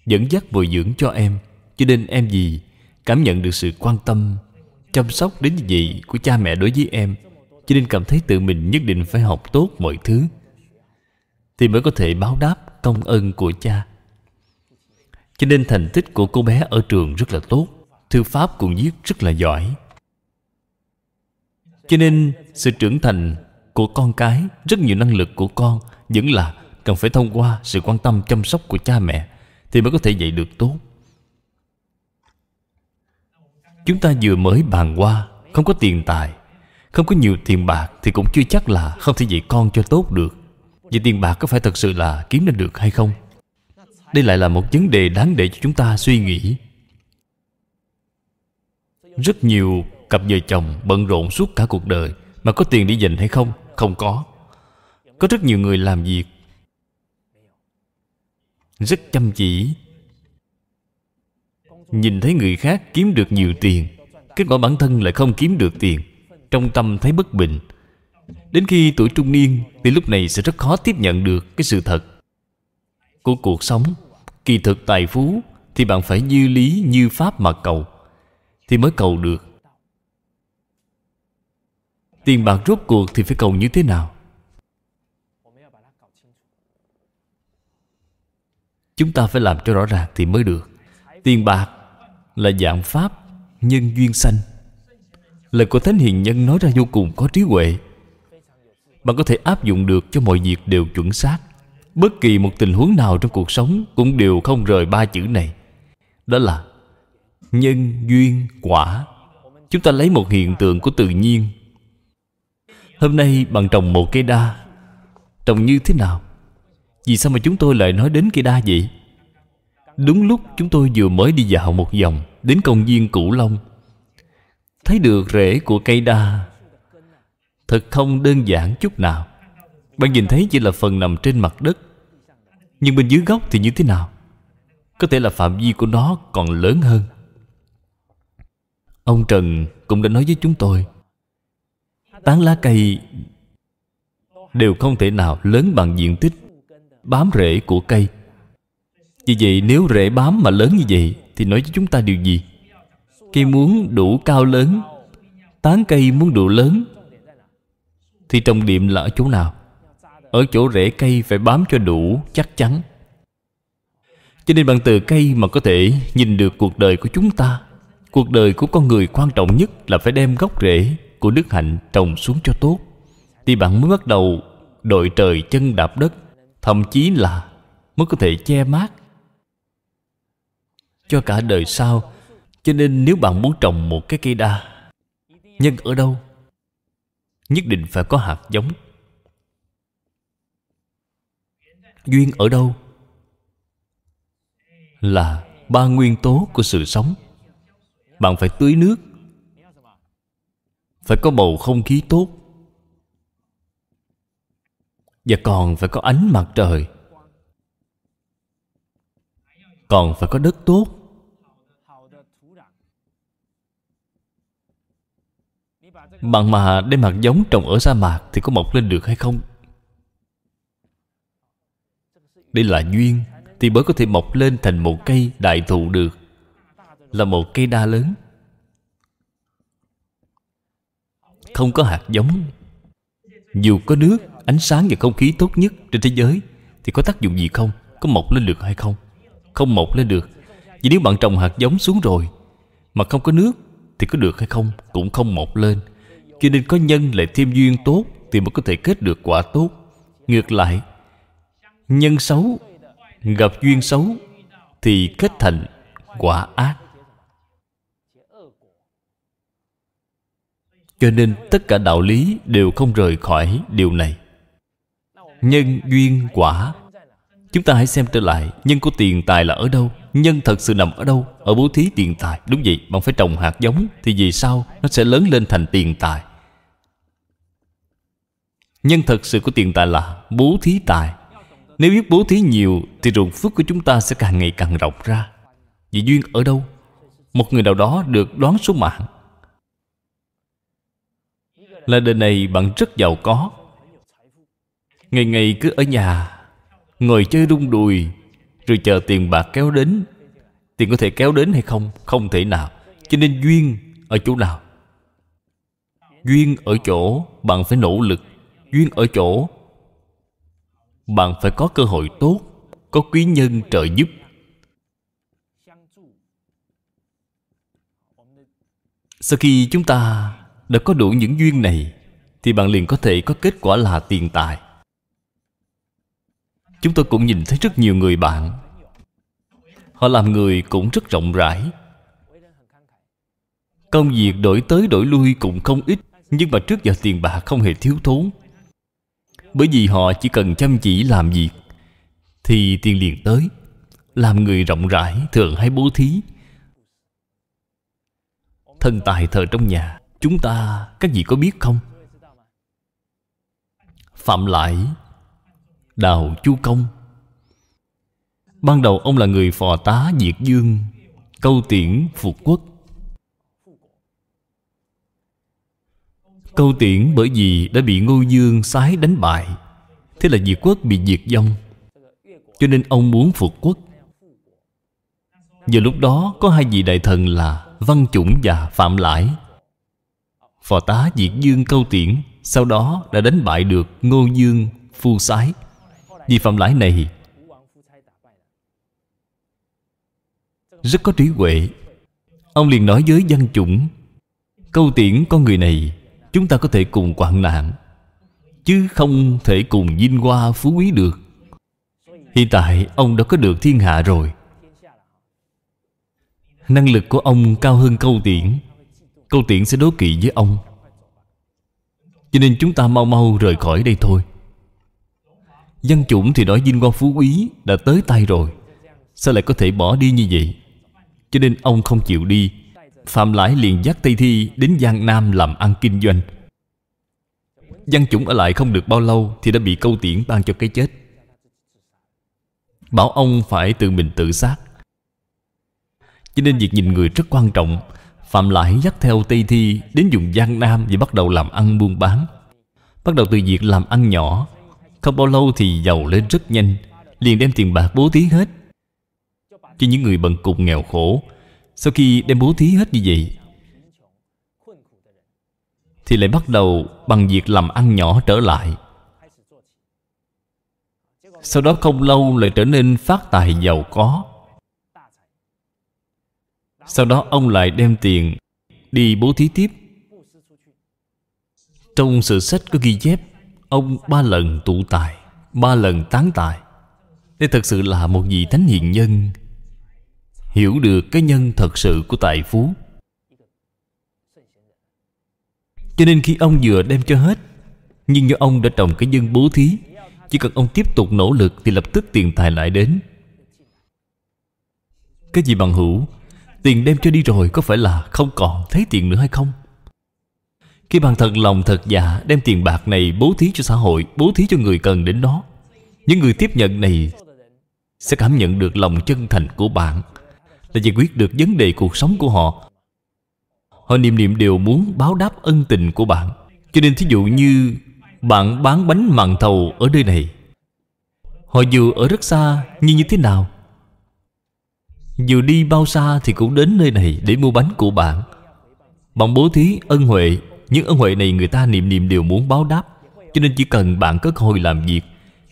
Dẫn dắt bồi dưỡng cho em. Cho nên em gì Cảm nhận được sự quan tâm, Chăm sóc đến như vậy của cha mẹ đối với em, Cho nên cảm thấy tự mình nhất định phải học tốt mọi thứ, Thì mới có thể báo đáp công ơn của cha. Cho nên thành tích của cô bé ở trường rất là tốt, thư pháp cũng viết rất là giỏi. Cho nên sự trưởng thành của con cái, rất nhiều năng lực của con vẫn là cần phải thông qua sự quan tâm, chăm sóc của cha mẹ thì mới có thể dạy được tốt. Chúng ta vừa mới bàn qua, không có tiền tài, không có nhiều tiền bạc thì cũng chưa chắc là không thể dạy con cho tốt được. Vậy tiền bạc có phải thật sự là kiếm ra được hay không? Đây lại là một vấn đề đáng để cho chúng ta suy nghĩ. Rất nhiều cặp vợ chồng bận rộn suốt cả cuộc đời Mà có tiền để dành hay không? Không có. Có rất nhiều người làm việc rất chăm chỉ. Nhìn thấy người khác kiếm được nhiều tiền, Kết quả bản thân lại không kiếm được tiền, Trong tâm thấy bất bình. Đến khi tuổi trung niên Thì lúc này sẽ rất khó tiếp nhận được Cái sự thật Của cuộc sống. Kỳ thực tài phú Thì bạn phải như lý, như pháp mà cầu Thì mới cầu được. Tiền bạc rốt cuộc thì phải cầu như thế nào? Chúng ta phải làm cho rõ ràng thì mới được. Tiền bạc là dạng pháp Nhân duyên sanh. Lời của Thánh Hiền Nhân nói ra vô cùng có trí huệ. Bạn có thể áp dụng được cho mọi việc đều chuẩn xác. Bất kỳ một tình huống nào trong cuộc sống Cũng đều không rời ba chữ này. Đó là Nhân duyên quả. Chúng ta lấy một hiện tượng của tự nhiên. Hôm nay bạn trồng một cây đa, Trồng như thế nào? Vì sao mà chúng tôi lại nói đến cây đa vậy? Đúng lúc chúng tôi vừa mới đi dạo một vòng Đến công viên Cửu Long. Thấy được rễ của cây đa. Thật không đơn giản chút nào. Bạn nhìn thấy chỉ là phần nằm trên mặt đất. Nhưng bên dưới gốc thì như thế nào? Có thể là phạm vi của nó còn lớn hơn. Ông Trần cũng đã nói với chúng tôi. Tán lá cây Đều không thể nào lớn bằng diện tích. Bám rễ của cây. Vì vậy, nếu rễ bám mà lớn như vậy, Thì nói với chúng ta điều gì? Cây muốn đủ cao lớn, Tán cây muốn đủ lớn, Thì trọng điểm là ở chỗ nào? Ở chỗ rễ cây phải bám cho đủ, chắc chắn. Cho nên bằng từ cây mà có thể nhìn được cuộc đời của chúng ta, Cuộc đời của con người quan trọng nhất là phải đem gốc rễ của đức hạnh trồng xuống cho tốt. Thì bạn mới bắt đầu đội trời chân đạp đất. Thậm chí là mới có thể che mát Cho cả đời sau cho nên nếu bạn muốn trồng một cái cây đa Nhân ở đâu? Nhất định phải có hạt giống Duyên ở đâu? Là ba nguyên tố của sự sống Bạn phải tưới nước, Phải có bầu không khí tốt và còn phải có ánh mặt trời. Còn phải có đất tốt. Bạn mà đem hạt giống trồng ở sa mạc Thì có mọc lên được hay không? Đây là duyên Thì mới có thể mọc lên thành một cây đại thụ được. Là một cây đa lớn. Không có hạt giống. Dù có nước, ánh sáng và không khí tốt nhất trên thế giới Thì có tác dụng gì không? Có mọc lên được hay không? Không mọc lên được Vì nếu bạn trồng hạt giống xuống rồi Mà không có nước Thì có được hay không? Cũng không mọc lên cho nên có nhân lại thêm duyên tốt Thì mới có thể kết được quả tốt Ngược lại, Nhân xấu, Gặp duyên xấu Thì kết thành quả ác Cho nên tất cả đạo lý đều không rời khỏi điều này Nhân duyên quả. Chúng ta hãy xem trở lại, Nhân của tiền tài là ở đâu? Nhân thật sự nằm ở đâu? Ở bố thí tiền tài. Đúng vậy, Bạn phải trồng hạt giống, Thì vì sao Nó sẽ lớn lên thành tiền tài? Nhân thật sự của tiền tài là bố thí tài. Nếu biết bố thí nhiều, Thì ruộng phước của chúng ta sẽ càng ngày càng rộng ra. Vì duyên ở đâu? Một người nào đó được đoán số mạng. Là đời này bạn rất giàu có. Ngày ngày cứ ở nhà, Ngồi chơi rung đùi, Rồi chờ tiền bạc kéo đến. Tiền có thể kéo đến hay không Không thể nào. Cho nên duyên ở chỗ nào? Duyên ở chỗ bạn phải nỗ lực. Duyên ở chỗ Bạn phải có cơ hội tốt, Có quý nhân trợ giúp. Sau khi chúng ta đã có đủ những duyên này, Thì bạn liền có thể có kết quả là tiền tài. Chúng tôi cũng nhìn thấy rất nhiều người bạn. Họ làm người cũng rất rộng rãi. Công việc đổi tới đổi lui cũng không ít, Nhưng mà trước giờ tiền bạc không hề thiếu thốn. Bởi vì họ chỉ cần chăm chỉ làm việc, Thì tiền liền tới. Làm người rộng rãi Thường hay bố thí. Thân tài thờ trong nhà, Chúng ta, các vị có biết không? Phạm Lại Đào Chu Công. Ban đầu ông là người phò tá Diệt Dương, Câu tiễn, Phục Quốc. Câu tiễn bởi vì đã bị Ngô Dương sái đánh bại, Thế là diệt quốc bị diệt vong, Cho nên ông muốn phục quốc. Giờ lúc đó có hai vị đại thần là Văn Chủng và Phạm Lãi. Phò tá diệt dương câu tiễn Sau đó đã đánh bại được Ngô Dương phu sái. Vì Phạm Lãi này, Rất có trí huệ. Ông liền nói với dân chủng Câu tiễn con người này, Chúng ta có thể cùng quạng nạn, Chứ không thể cùng vinh hoa phú quý được. Hiện tại, ông đã có được thiên hạ rồi. Năng lực của ông cao hơn câu tiễn. Câu tiễn sẽ đố kỵ với ông. Cho nên chúng ta mau mau rời khỏi đây thôi. Dân chủng thì nói vinh quang phú quý Đã tới tay rồi. Sao lại có thể bỏ đi như vậy? Cho nên ông không chịu đi. Phạm Lãi liền dắt Tây Thi đến Giang Nam làm ăn kinh doanh. Văn Chủng ở lại không được bao lâu Thì đã bị câu tiễn ban cho cái chết. Bảo ông phải tự mình tự sát. Cho nên việc nhìn người rất quan trọng. Phạm Lãi dắt theo Tây Thi Đến vùng Giang Nam Và bắt đầu làm ăn buôn bán. Bắt đầu từ việc làm ăn nhỏ không bao lâu thì giàu lên rất nhanh, Liền đem tiền bạc bố thí hết. Cho những người bần cùng nghèo khổ, Sau khi đem bố thí hết như vậy, Thì lại bắt đầu bằng việc làm ăn nhỏ trở lại. Sau đó không lâu lại trở nên phát tài giàu có. Sau đó ông lại đem tiền Đi bố thí tiếp. Trong sự sách có ghi chép Ông ba lần tụ tài, Ba lần tán tài. Đây thật sự là một vị thánh hiền nhân, Hiểu được cái nhân thật sự của tài phú. Cho nên khi ông vừa đem cho hết, Nhưng do ông đã trồng cái nhân bố thí, Chỉ cần ông tiếp tục nỗ lực Thì lập tức tiền tài lại đến. Cái gì bằng hữu? Tiền đem cho đi rồi có phải là không còn thấy tiền nữa hay không? Khi bạn thật lòng thật dạ Đem tiền bạc này bố thí cho xã hội, Bố thí cho người cần đến nó Những người tiếp nhận này Sẽ cảm nhận được lòng chân thành của bạn, Là giải quyết được vấn đề cuộc sống của họ. Họ niệm niệm đều muốn báo đáp ân tình của bạn. Cho nên thí dụ như Bạn bán bánh màn thầu ở nơi này, Họ dù ở rất xa Nhưng như thế nào? Dù đi bao xa thì cũng đến nơi này Để mua bánh của bạn. Bạn bố thí ân huệ những ân huệ này người ta niệm niệm đều muốn báo đáp. Cho nên chỉ cần bạn có cơ hội làm việc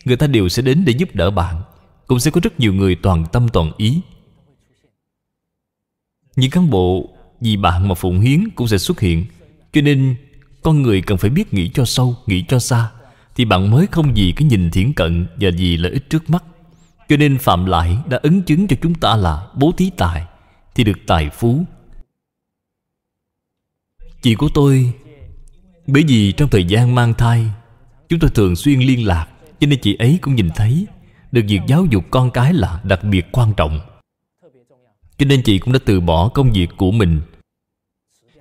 Người ta đều sẽ đến để giúp đỡ bạn Cũng sẽ có rất nhiều người toàn tâm toàn ý. Những cán bộ vì bạn mà phụng hiến cũng sẽ xuất hiện. Cho nên con người cần phải biết nghĩ cho sâu, nghĩ cho xa Thì bạn mới không vì cái nhìn thiển cận Và vì lợi ích trước mắt. Cho nên Phạm Lại đã ứng chứng cho chúng ta là Bố thí tài Thì được tài phú. Chị của tôi bởi vì trong thời gian mang thai, Chúng tôi thường xuyên liên lạc, Cho nên chị ấy cũng nhìn thấy Được việc giáo dục con cái là đặc biệt quan trọng. Cho nên chị cũng đã từ bỏ công việc của mình.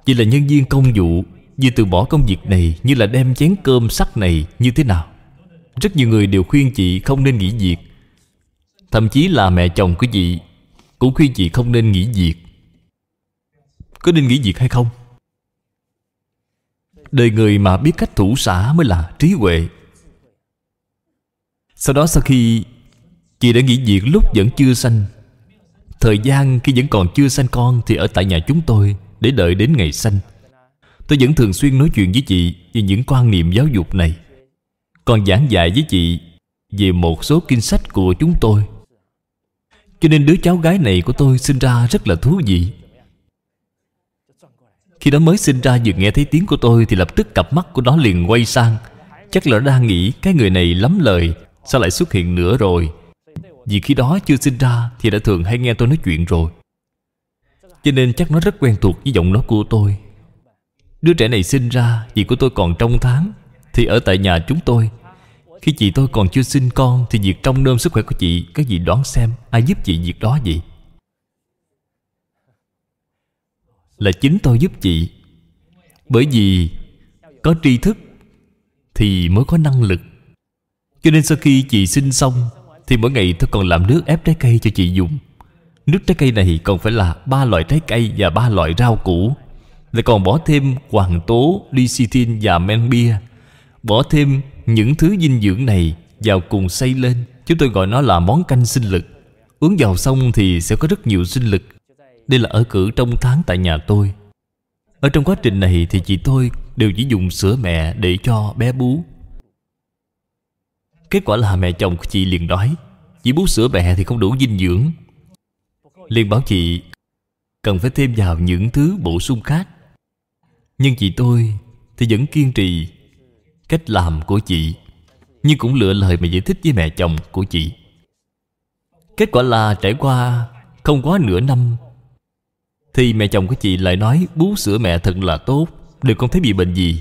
Chị là nhân viên công vụ Vì từ bỏ công việc này Như là đem chén cơm sắt này như thế nào? Rất nhiều người đều khuyên chị không nên nghỉ việc. Thậm chí là mẹ chồng của chị Cũng khuyên chị không nên nghỉ việc. Có nên nghỉ việc hay không? Đời người mà biết cách thủ xã mới là trí huệ. Sau đó sau khi Chị đã nghỉ việc lúc vẫn chưa sanh, Thời gian khi vẫn còn chưa sanh con Thì ở tại nhà chúng tôi Để đợi đến ngày sanh. Tôi vẫn thường xuyên nói chuyện với chị Về những quan niệm giáo dục này. Còn giảng dạy với chị Về một số kinh sách của chúng tôi. Cho nên đứa cháu gái này của tôi sinh ra rất là thú vị khi nó mới sinh ra vừa nghe thấy tiếng của tôi Thì lập tức cặp mắt của nó liền quay sang. Chắc là nó đang nghĩ cái người này lắm lời, Sao lại xuất hiện nữa rồi? Vì khi đó chưa sinh ra Thì đã thường hay nghe tôi nói chuyện rồi. Cho nên chắc nó rất quen thuộc với giọng nói của tôi. Đứa trẻ này sinh ra Vì của tôi còn trong tháng Thì ở tại nhà chúng tôi. Khi chị tôi còn chưa sinh con Thì việc trong nơm sức khỏe của chị Các gì đoán xem, Ai giúp chị việc đó vậy? Là chính tôi giúp chị. Bởi vì có tri thức thì mới có năng lực. Cho nên sau khi chị sinh xong thì mỗi ngày tôi còn làm nước ép trái cây cho chị dùng. Nước trái cây này còn phải là ba loại trái cây và ba loại rau củ. Lại còn bỏ thêm hoàng tố, lecithin và men bia. Bỏ thêm những thứ dinh dưỡng này vào cùng xây lên. Chúng tôi gọi nó là món canh sinh lực. Uống vào xong thì sẽ có rất nhiều sinh lực. Đây là ở cử trong tháng tại nhà tôi. Ở trong quá trình này thì chị tôi đều chỉ dùng sữa mẹ để cho bé bú. Kết quả là mẹ chồng của chị liền nói Chỉ bú sữa mẹ thì không đủ dinh dưỡng. Liền bảo chị, Cần phải thêm vào những thứ bổ sung khác. Nhưng chị tôi Thì vẫn kiên trì Cách làm của chị, Nhưng cũng lựa lời mà giải thích với mẹ chồng của chị. Kết quả là trải qua Không quá nửa năm thì mẹ chồng của chị lại nói, Bú sữa mẹ thật là tốt Đều không thấy bị bệnh gì.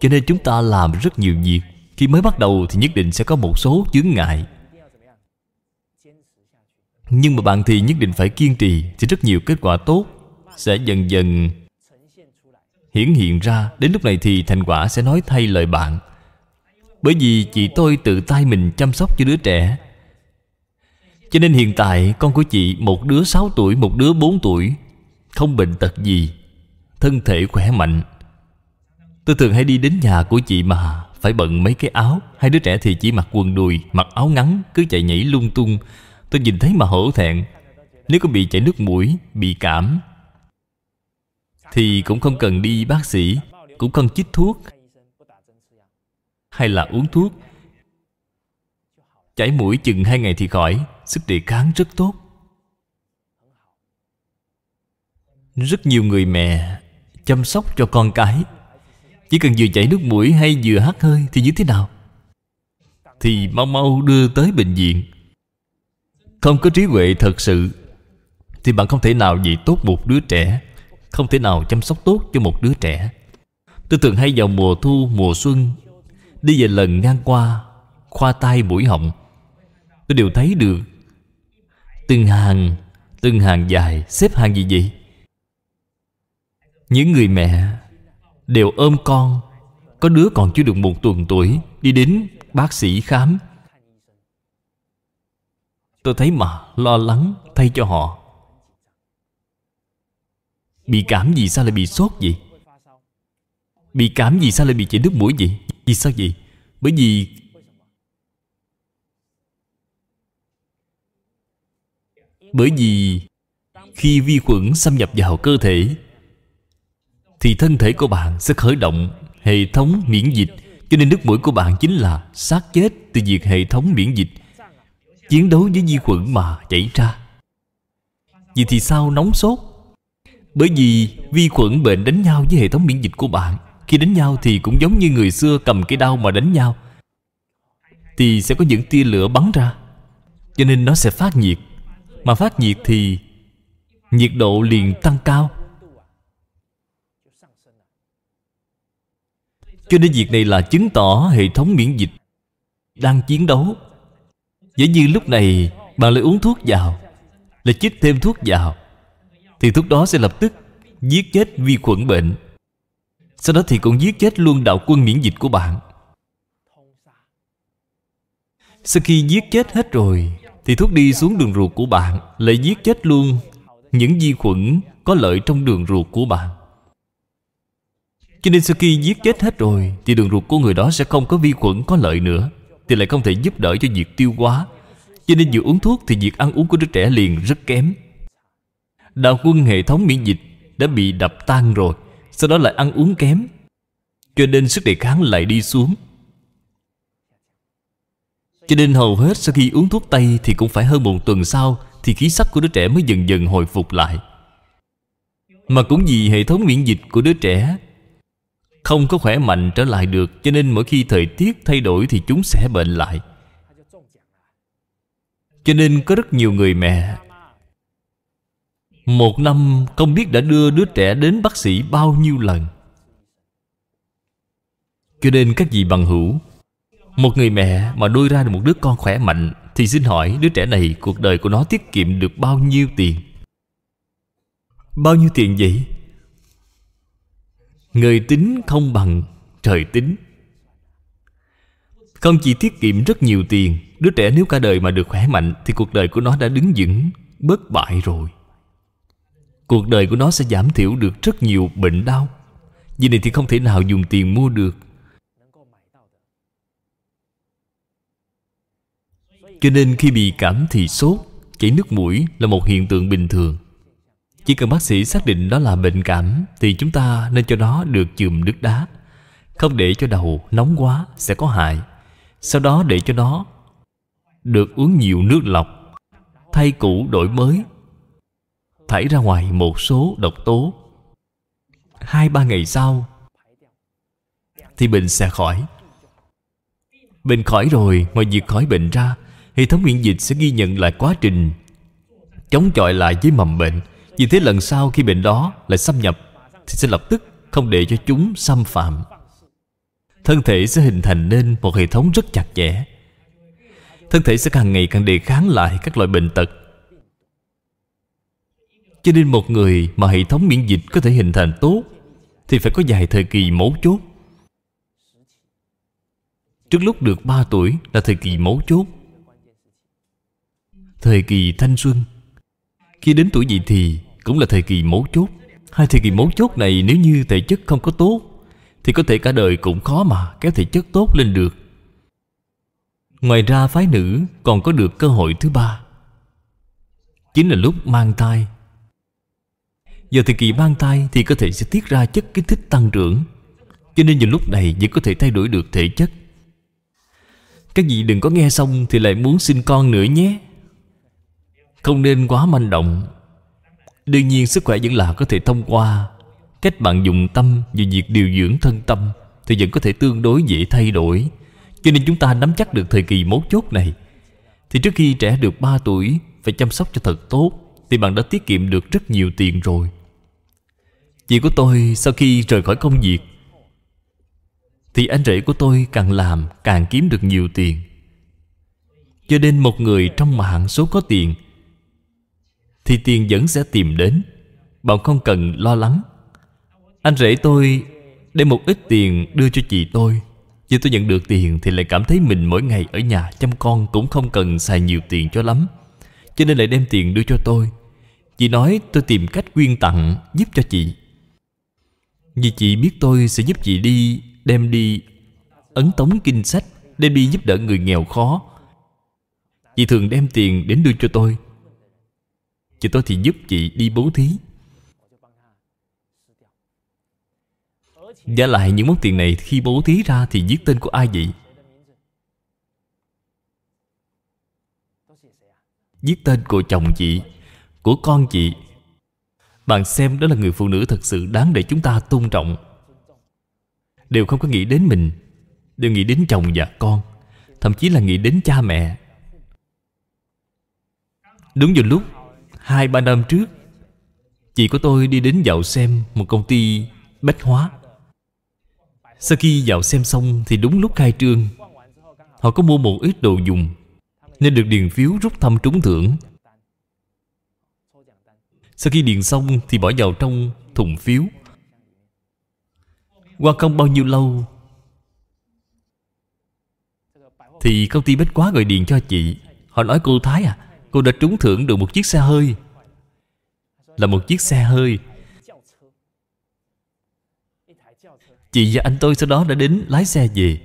Cho nên chúng ta làm rất nhiều việc. Khi mới bắt đầu thì nhất định sẽ có một số chướng ngại. Nhưng mà bạn thì nhất định phải kiên trì Thì rất nhiều kết quả tốt Sẽ dần dần hiển hiện ra. Đến lúc này thì thành quả sẽ nói thay lời bạn. Bởi vì chị tôi tự tay mình chăm sóc cho đứa trẻ. Cho nên hiện tại con của chị Một đứa 6 tuổi, một đứa 4 tuổi Không bệnh tật gì Thân thể khỏe mạnh. Tôi thường hay đi đến nhà của chị mà Phải bận mấy cái áo. Hai đứa trẻ thì chỉ mặc quần đùi Mặc áo ngắn Cứ chạy nhảy lung tung. Tôi nhìn thấy mà hổ thẹn Nếu có bị chảy nước mũi Bị cảm thì cũng không cần đi bác sĩ cũng không chích thuốc hay là uống thuốc. Chảy mũi chừng hai ngày thì khỏi sức đề kháng rất tốt. Rất nhiều người mẹ chăm sóc cho con cái. Chỉ cần vừa chảy nước mũi hay vừa hắt hơi thì như thế nào? Thì mau mau đưa tới bệnh viện. Không có trí huệ thật sự thì bạn không thể nào dạy tốt một đứa trẻ không thể nào chăm sóc tốt cho một đứa trẻ. Tôi thường hay vào mùa thu, mùa xuân Đi về lần ngang qua Khoa tai mũi họng. Tôi đều thấy được Từng hàng Từng hàng dài Xếp hàng gì vậy? Những người mẹ Đều ôm con. Có đứa còn chưa được một tuần tuổi, Đi đến bác sĩ khám. Tôi thấy mà, lo lắng thay cho họ. Bị cảm gì sao lại bị sốt vậy? Bị cảm gì sao lại bị chảy nước mũi vậy? Vì sao vậy? Bởi vì Bởi vì Khi vi khuẩn xâm nhập vào cơ thể, Thì thân thể của bạn sẽ khởi động Hệ thống miễn dịch. Cho nên nước mũi của bạn chính là xác chết Từ việc hệ thống miễn dịch Chiến đấu với vi khuẩn mà chảy ra. Vì thì sao nóng sốt? Bởi vì vi khuẩn bệnh đánh nhau với hệ thống miễn dịch của bạn. Khi đánh nhau thì cũng giống như người xưa cầm cái đao mà đánh nhau, Thì sẽ có những tia lửa bắn ra. Cho nên nó sẽ phát nhiệt. Mà phát nhiệt thì Nhiệt độ liền tăng cao. Cho nên việc này là chứng tỏ hệ thống miễn dịch Đang chiến đấu. Dễ như lúc này Bạn lại uống thuốc vào, Lại chích thêm thuốc vào, thì thuốc đó sẽ lập tức giết chết vi khuẩn bệnh. Sau đó thì cũng giết chết luôn đạo quân miễn dịch của bạn. Sau khi giết chết hết rồi thì thuốc đi xuống đường ruột của bạn Lại giết chết luôn Những vi khuẩn có lợi trong đường ruột của bạn. Cho nên sau khi giết chết hết rồi, Thì đường ruột của người đó sẽ không có vi khuẩn có lợi nữa, Thì lại không thể giúp đỡ cho việc tiêu hóa. Cho nên vừa uống thuốc thì việc ăn uống của đứa trẻ liền rất kém. Đạo quân hệ thống miễn dịch đã bị đập tan rồi, sau đó lại ăn uống kém. Cho nên sức đề kháng lại đi xuống cho nên hầu hết sau khi uống thuốc tây thì cũng phải hơn một tuần sau thì khí sắc của đứa trẻ mới dần dần hồi phục lại. Mà cũng vì hệ thống miễn dịch của đứa trẻ không có khỏe mạnh trở lại được, cho nên mỗi khi thời tiết thay đổi thì chúng sẽ bệnh lại. Cho nên có rất nhiều người mẹ một năm không biết đã đưa đứa trẻ đến bác sĩ bao nhiêu lần. Cho nên các vị bằng hữu một người mẹ mà nuôi ra được một đứa con khỏe mạnh Thì xin hỏi đứa trẻ này cuộc đời của nó tiết kiệm được bao nhiêu tiền? Bao nhiêu tiền vậy? Người tính không bằng trời tính. Không chỉ tiết kiệm rất nhiều tiền, Đứa trẻ nếu cả đời mà được khỏe mạnh Thì cuộc đời của nó đã đứng vững Bất bại rồi. Cuộc đời của nó sẽ giảm thiểu được rất nhiều bệnh đau. Vì này thì không thể nào dùng tiền mua được. Cho nên khi bị cảm thì sốt, Chảy nước mũi là một hiện tượng bình thường. Chỉ cần bác sĩ xác định đó là bệnh cảm Thì chúng ta nên cho nó được chùm nước đá. Không để cho đầu nóng quá sẽ có hại. Sau đó để cho nó Được uống nhiều nước lọc, Thay cũ đổi mới, Thải ra ngoài một số độc tố. Hai, ba ngày sau Thì bệnh sẽ khỏi. Bệnh khỏi rồi Ngoài việc khỏi bệnh ra hệ thống miễn dịch sẽ ghi nhận lại quá trình chống chọi lại với mầm bệnh. Vì thế lần sau khi bệnh đó lại xâm nhập, thì sẽ lập tức không để cho chúng xâm phạm. Thân thể sẽ hình thành nên một hệ thống rất chặt chẽ. Thân thể sẽ càng ngày càng đề kháng lại các loại bệnh tật. Cho nên một người mà hệ thống miễn dịch có thể hình thành tốt, thì phải có dài thời kỳ mấu chốt. Trước lúc được 3 tuổi là thời kỳ mấu chốt. Thời kỳ thanh xuân. Khi đến tuổi dậy thì Cũng là thời kỳ mấu chốt. Hai thời kỳ mấu chốt này nếu như thể chất không có tốt, Thì có thể cả đời cũng khó mà Kéo thể chất tốt lên được. Ngoài ra phái nữ Còn có được cơ hội thứ ba, Chính là lúc mang thai. Giờ thời kỳ mang thai Thì cơ thể sẽ tiết ra chất kích thích tăng trưởng, Cho nên vào lúc này Vẫn có thể thay đổi được thể chất. Các vị đừng có nghe xong Thì lại muốn sinh con nữa nhé không nên quá manh động. Đương nhiên sức khỏe vẫn là có thể thông qua. Cách bạn dùng tâm và việc điều dưỡng thân tâm Thì vẫn có thể tương đối dễ thay đổi. Cho nên chúng ta nắm chắc được thời kỳ mấu chốt này. Thì trước khi trẻ được 3 tuổi Phải chăm sóc cho thật tốt Thì bạn đã tiết kiệm được rất nhiều tiền rồi. Chị của tôi sau khi rời khỏi công việc Thì anh rể của tôi càng làm càng kiếm được nhiều tiền. Cho nên một người trong mạng số có tiền thì tiền vẫn sẽ tìm đến. Bạn không cần lo lắng. Anh rể tôi đem một ít tiền đưa cho chị tôi. Khi tôi nhận được tiền thì lại cảm thấy mình mỗi ngày ở nhà chăm con cũng không cần xài nhiều tiền cho lắm. Cho nên lại đem tiền đưa cho tôi. Chị nói tôi tìm cách quyên tặng giúp cho chị. Vì chị biết tôi sẽ giúp chị đi, Đem đi ấn tống kinh sách, Đem đi giúp đỡ người nghèo khó. Chị thường đem tiền đến đưa cho tôi. Chị tôi thì giúp chị đi bố thí. Giả lại những món tiền này khi bố thí ra thì viết tên của ai vậy? Viết tên của chồng chị, Của con chị. Bạn xem đó là người phụ nữ thật sự đáng để chúng ta tôn trọng. Đều không có nghĩ đến mình, Đều nghĩ đến chồng và con, Thậm chí là nghĩ đến cha mẹ. Đúng vào lúc Hai ba năm trước, Chị của tôi đi đến dạo xem Một công ty bách hóa. Sau khi dạo xem xong Thì đúng lúc khai trương, Họ có mua một ít đồ dùng Nên được điền phiếu rút thăm trúng thưởng. Sau khi điền xong Thì bỏ vào trong thùng phiếu. Qua không bao nhiêu lâu Thì công ty bách hóa gọi điện cho chị. Họ nói cô Thái à Cô đã trúng thưởng được một chiếc xe hơi. Là một chiếc xe hơi. Chị và anh tôi sau đó đã đến lái xe về.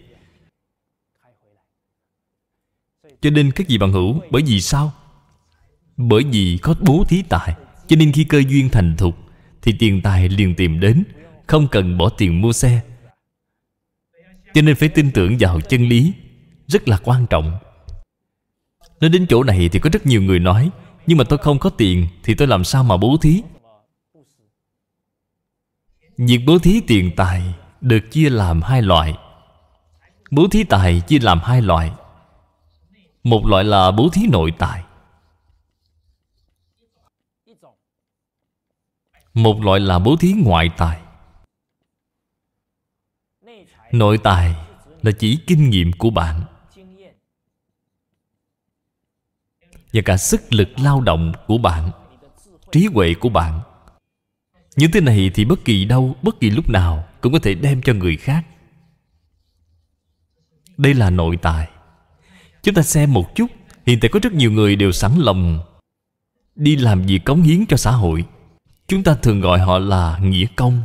Cho nên các vị bằng hữu, Bởi vì sao? Bởi vì có bố thí tài. Cho nên khi cơ duyên thành thục, Thì tiền tài liền tìm đến. Không cần bỏ tiền mua xe. Cho nên phải tin tưởng vào chân lý. Rất là quan trọng. Nói đến chỗ này thì có rất nhiều người nói, Nhưng mà tôi không có tiền Thì tôi làm sao mà bố thí? Việc bố thí tiền tài Được chia làm hai loại. Bố thí tài chia làm hai loại. Một loại là bố thí nội tài. Một loại là bố thí ngoại tài. Nội tài là chỉ kinh nghiệm của bạn. Và cả sức lực lao động của bạn, trí huệ của bạn. Những thứ này thì bất kỳ đâu, bất kỳ lúc nào cũng có thể đem cho người khác. Đây là nội tài chúng ta xem một chút, hiện tại có rất nhiều người đều sẵn lòng đi làm việc cống hiến cho xã hội. Chúng ta thường gọi họ là nghĩa công.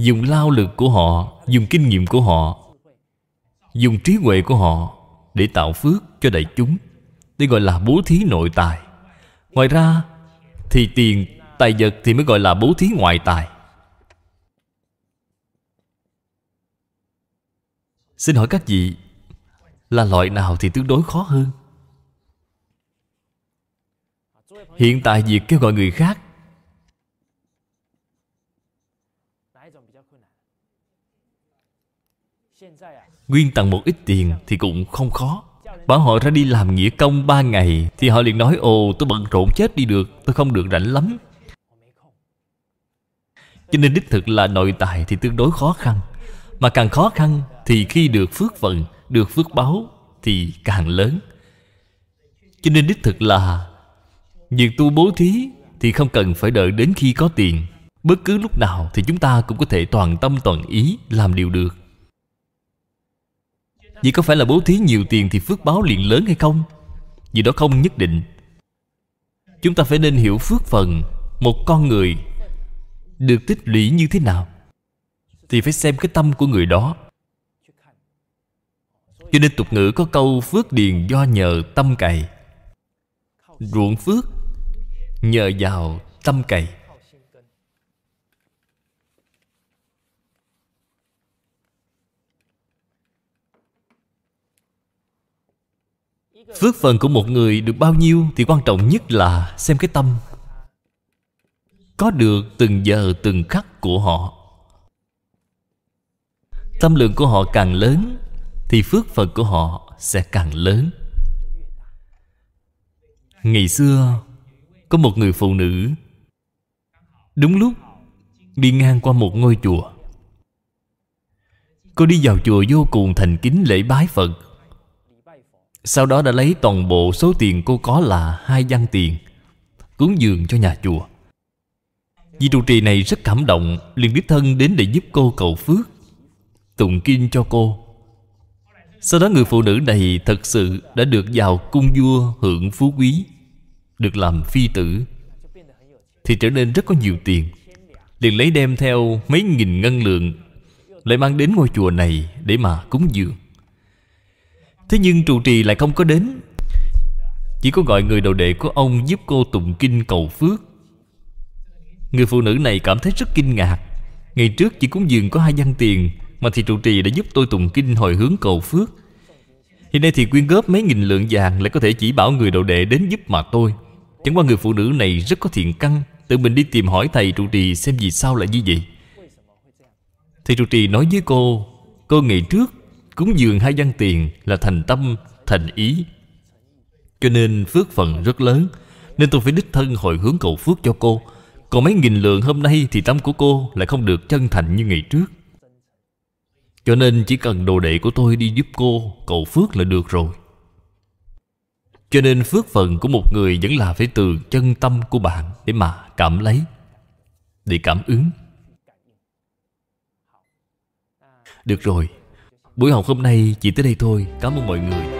Dùng lao lực của họ Dùng kinh nghiệm của họ Dùng trí huệ của họ Để tạo phước cho đại chúng. Đây gọi là bố thí nội tài. Ngoài ra Thì tiền, tài vật thì mới gọi là bố thí ngoại tài. Xin hỏi các vị Là loại nào thì tương đối khó hơn? Hiện tại việc kêu gọi người khác Nguyên tặng một ít tiền thì cũng không khó. Bảo họ ra đi làm nghĩa công ba ngày Thì họ liền nói Ồ tôi bận rộn chết đi được Tôi không được rảnh lắm. Cho nên đích thực là nội tài thì tương đối khó khăn. Mà càng khó khăn Thì khi được phước vận, Được phước báo Thì càng lớn. Cho nên đích thực là Việc tu bố thí Thì không cần phải đợi đến khi có tiền. Bất cứ lúc nào thì chúng ta cũng có thể toàn tâm toàn ý Làm điều được vì có phải là bố thí nhiều tiền Thì phước báo liền lớn hay không? Vì đó không nhất định. Chúng ta phải nên hiểu phước phần Một con người Được tích lũy như thế nào. Thì phải xem cái tâm của người đó. Cho nên tục ngữ có câu Phước điền do nhờ tâm cày. Ruộng phước Nhờ vào tâm cày. Phước phần của một người được bao nhiêu Thì quan trọng nhất là xem cái tâm. Có được từng giờ, từng khắc của họ. Tâm lượng của họ càng lớn Thì phước phần của họ sẽ càng lớn. Ngày xưa, Có một người phụ nữ, Đúng lúc Đi ngang qua một ngôi chùa. Cô đi vào chùa vô cùng thành kính lễ bái Phật sau đó đã lấy toàn bộ số tiền cô có là hai văn tiền, Cúng dường cho nhà chùa. Vị trụ trì này rất cảm động, liền đích thân đến để giúp cô cầu phước, Tụng kinh cho cô. Sau đó người phụ nữ này thật sự đã được vào cung vua hưởng phú quý, Được làm phi tử, Thì trở nên rất có nhiều tiền. Liền lấy đem theo mấy nghìn ngân lượng, Lại mang đến ngôi chùa này để mà cúng dường. Thế nhưng trụ trì lại không có đến. Chỉ có gọi người đầu đệ của ông giúp cô tụng kinh cầu phước. Người phụ nữ này cảm thấy rất kinh ngạc. Ngày trước chỉ cúng dường có hai văn tiền, Mà thì trụ trì đã giúp tôi tụng kinh hồi hướng cầu phước. Hiện nay thì quyên góp mấy nghìn lượng vàng Lại có thể chỉ bảo người đầu đệ đến giúp mà tôi. Chẳng qua người phụ nữ này rất có thiện căn, Tự mình đi tìm hỏi thầy trụ trì xem vì sao lại như vậy. Thầy trụ trì nói với cô Cô ngày trước Cúng dường hai văn tiền là thành tâm, thành ý. Cho nên phước phần rất lớn Nên tôi phải đích thân hồi hướng cầu phước cho cô. Còn mấy nghìn lượng hôm nay Thì tâm của cô lại không được chân thành như ngày trước. Cho nên chỉ cần đồ đệ của tôi đi giúp cô Cầu phước là được rồi. Cho nên phước phần của một người Vẫn là phải từ chân tâm của bạn Để mà cảm lấy Để cảm ứng. Được rồi Buổi học hôm nay chỉ tới đây thôi. Cảm ơn mọi người.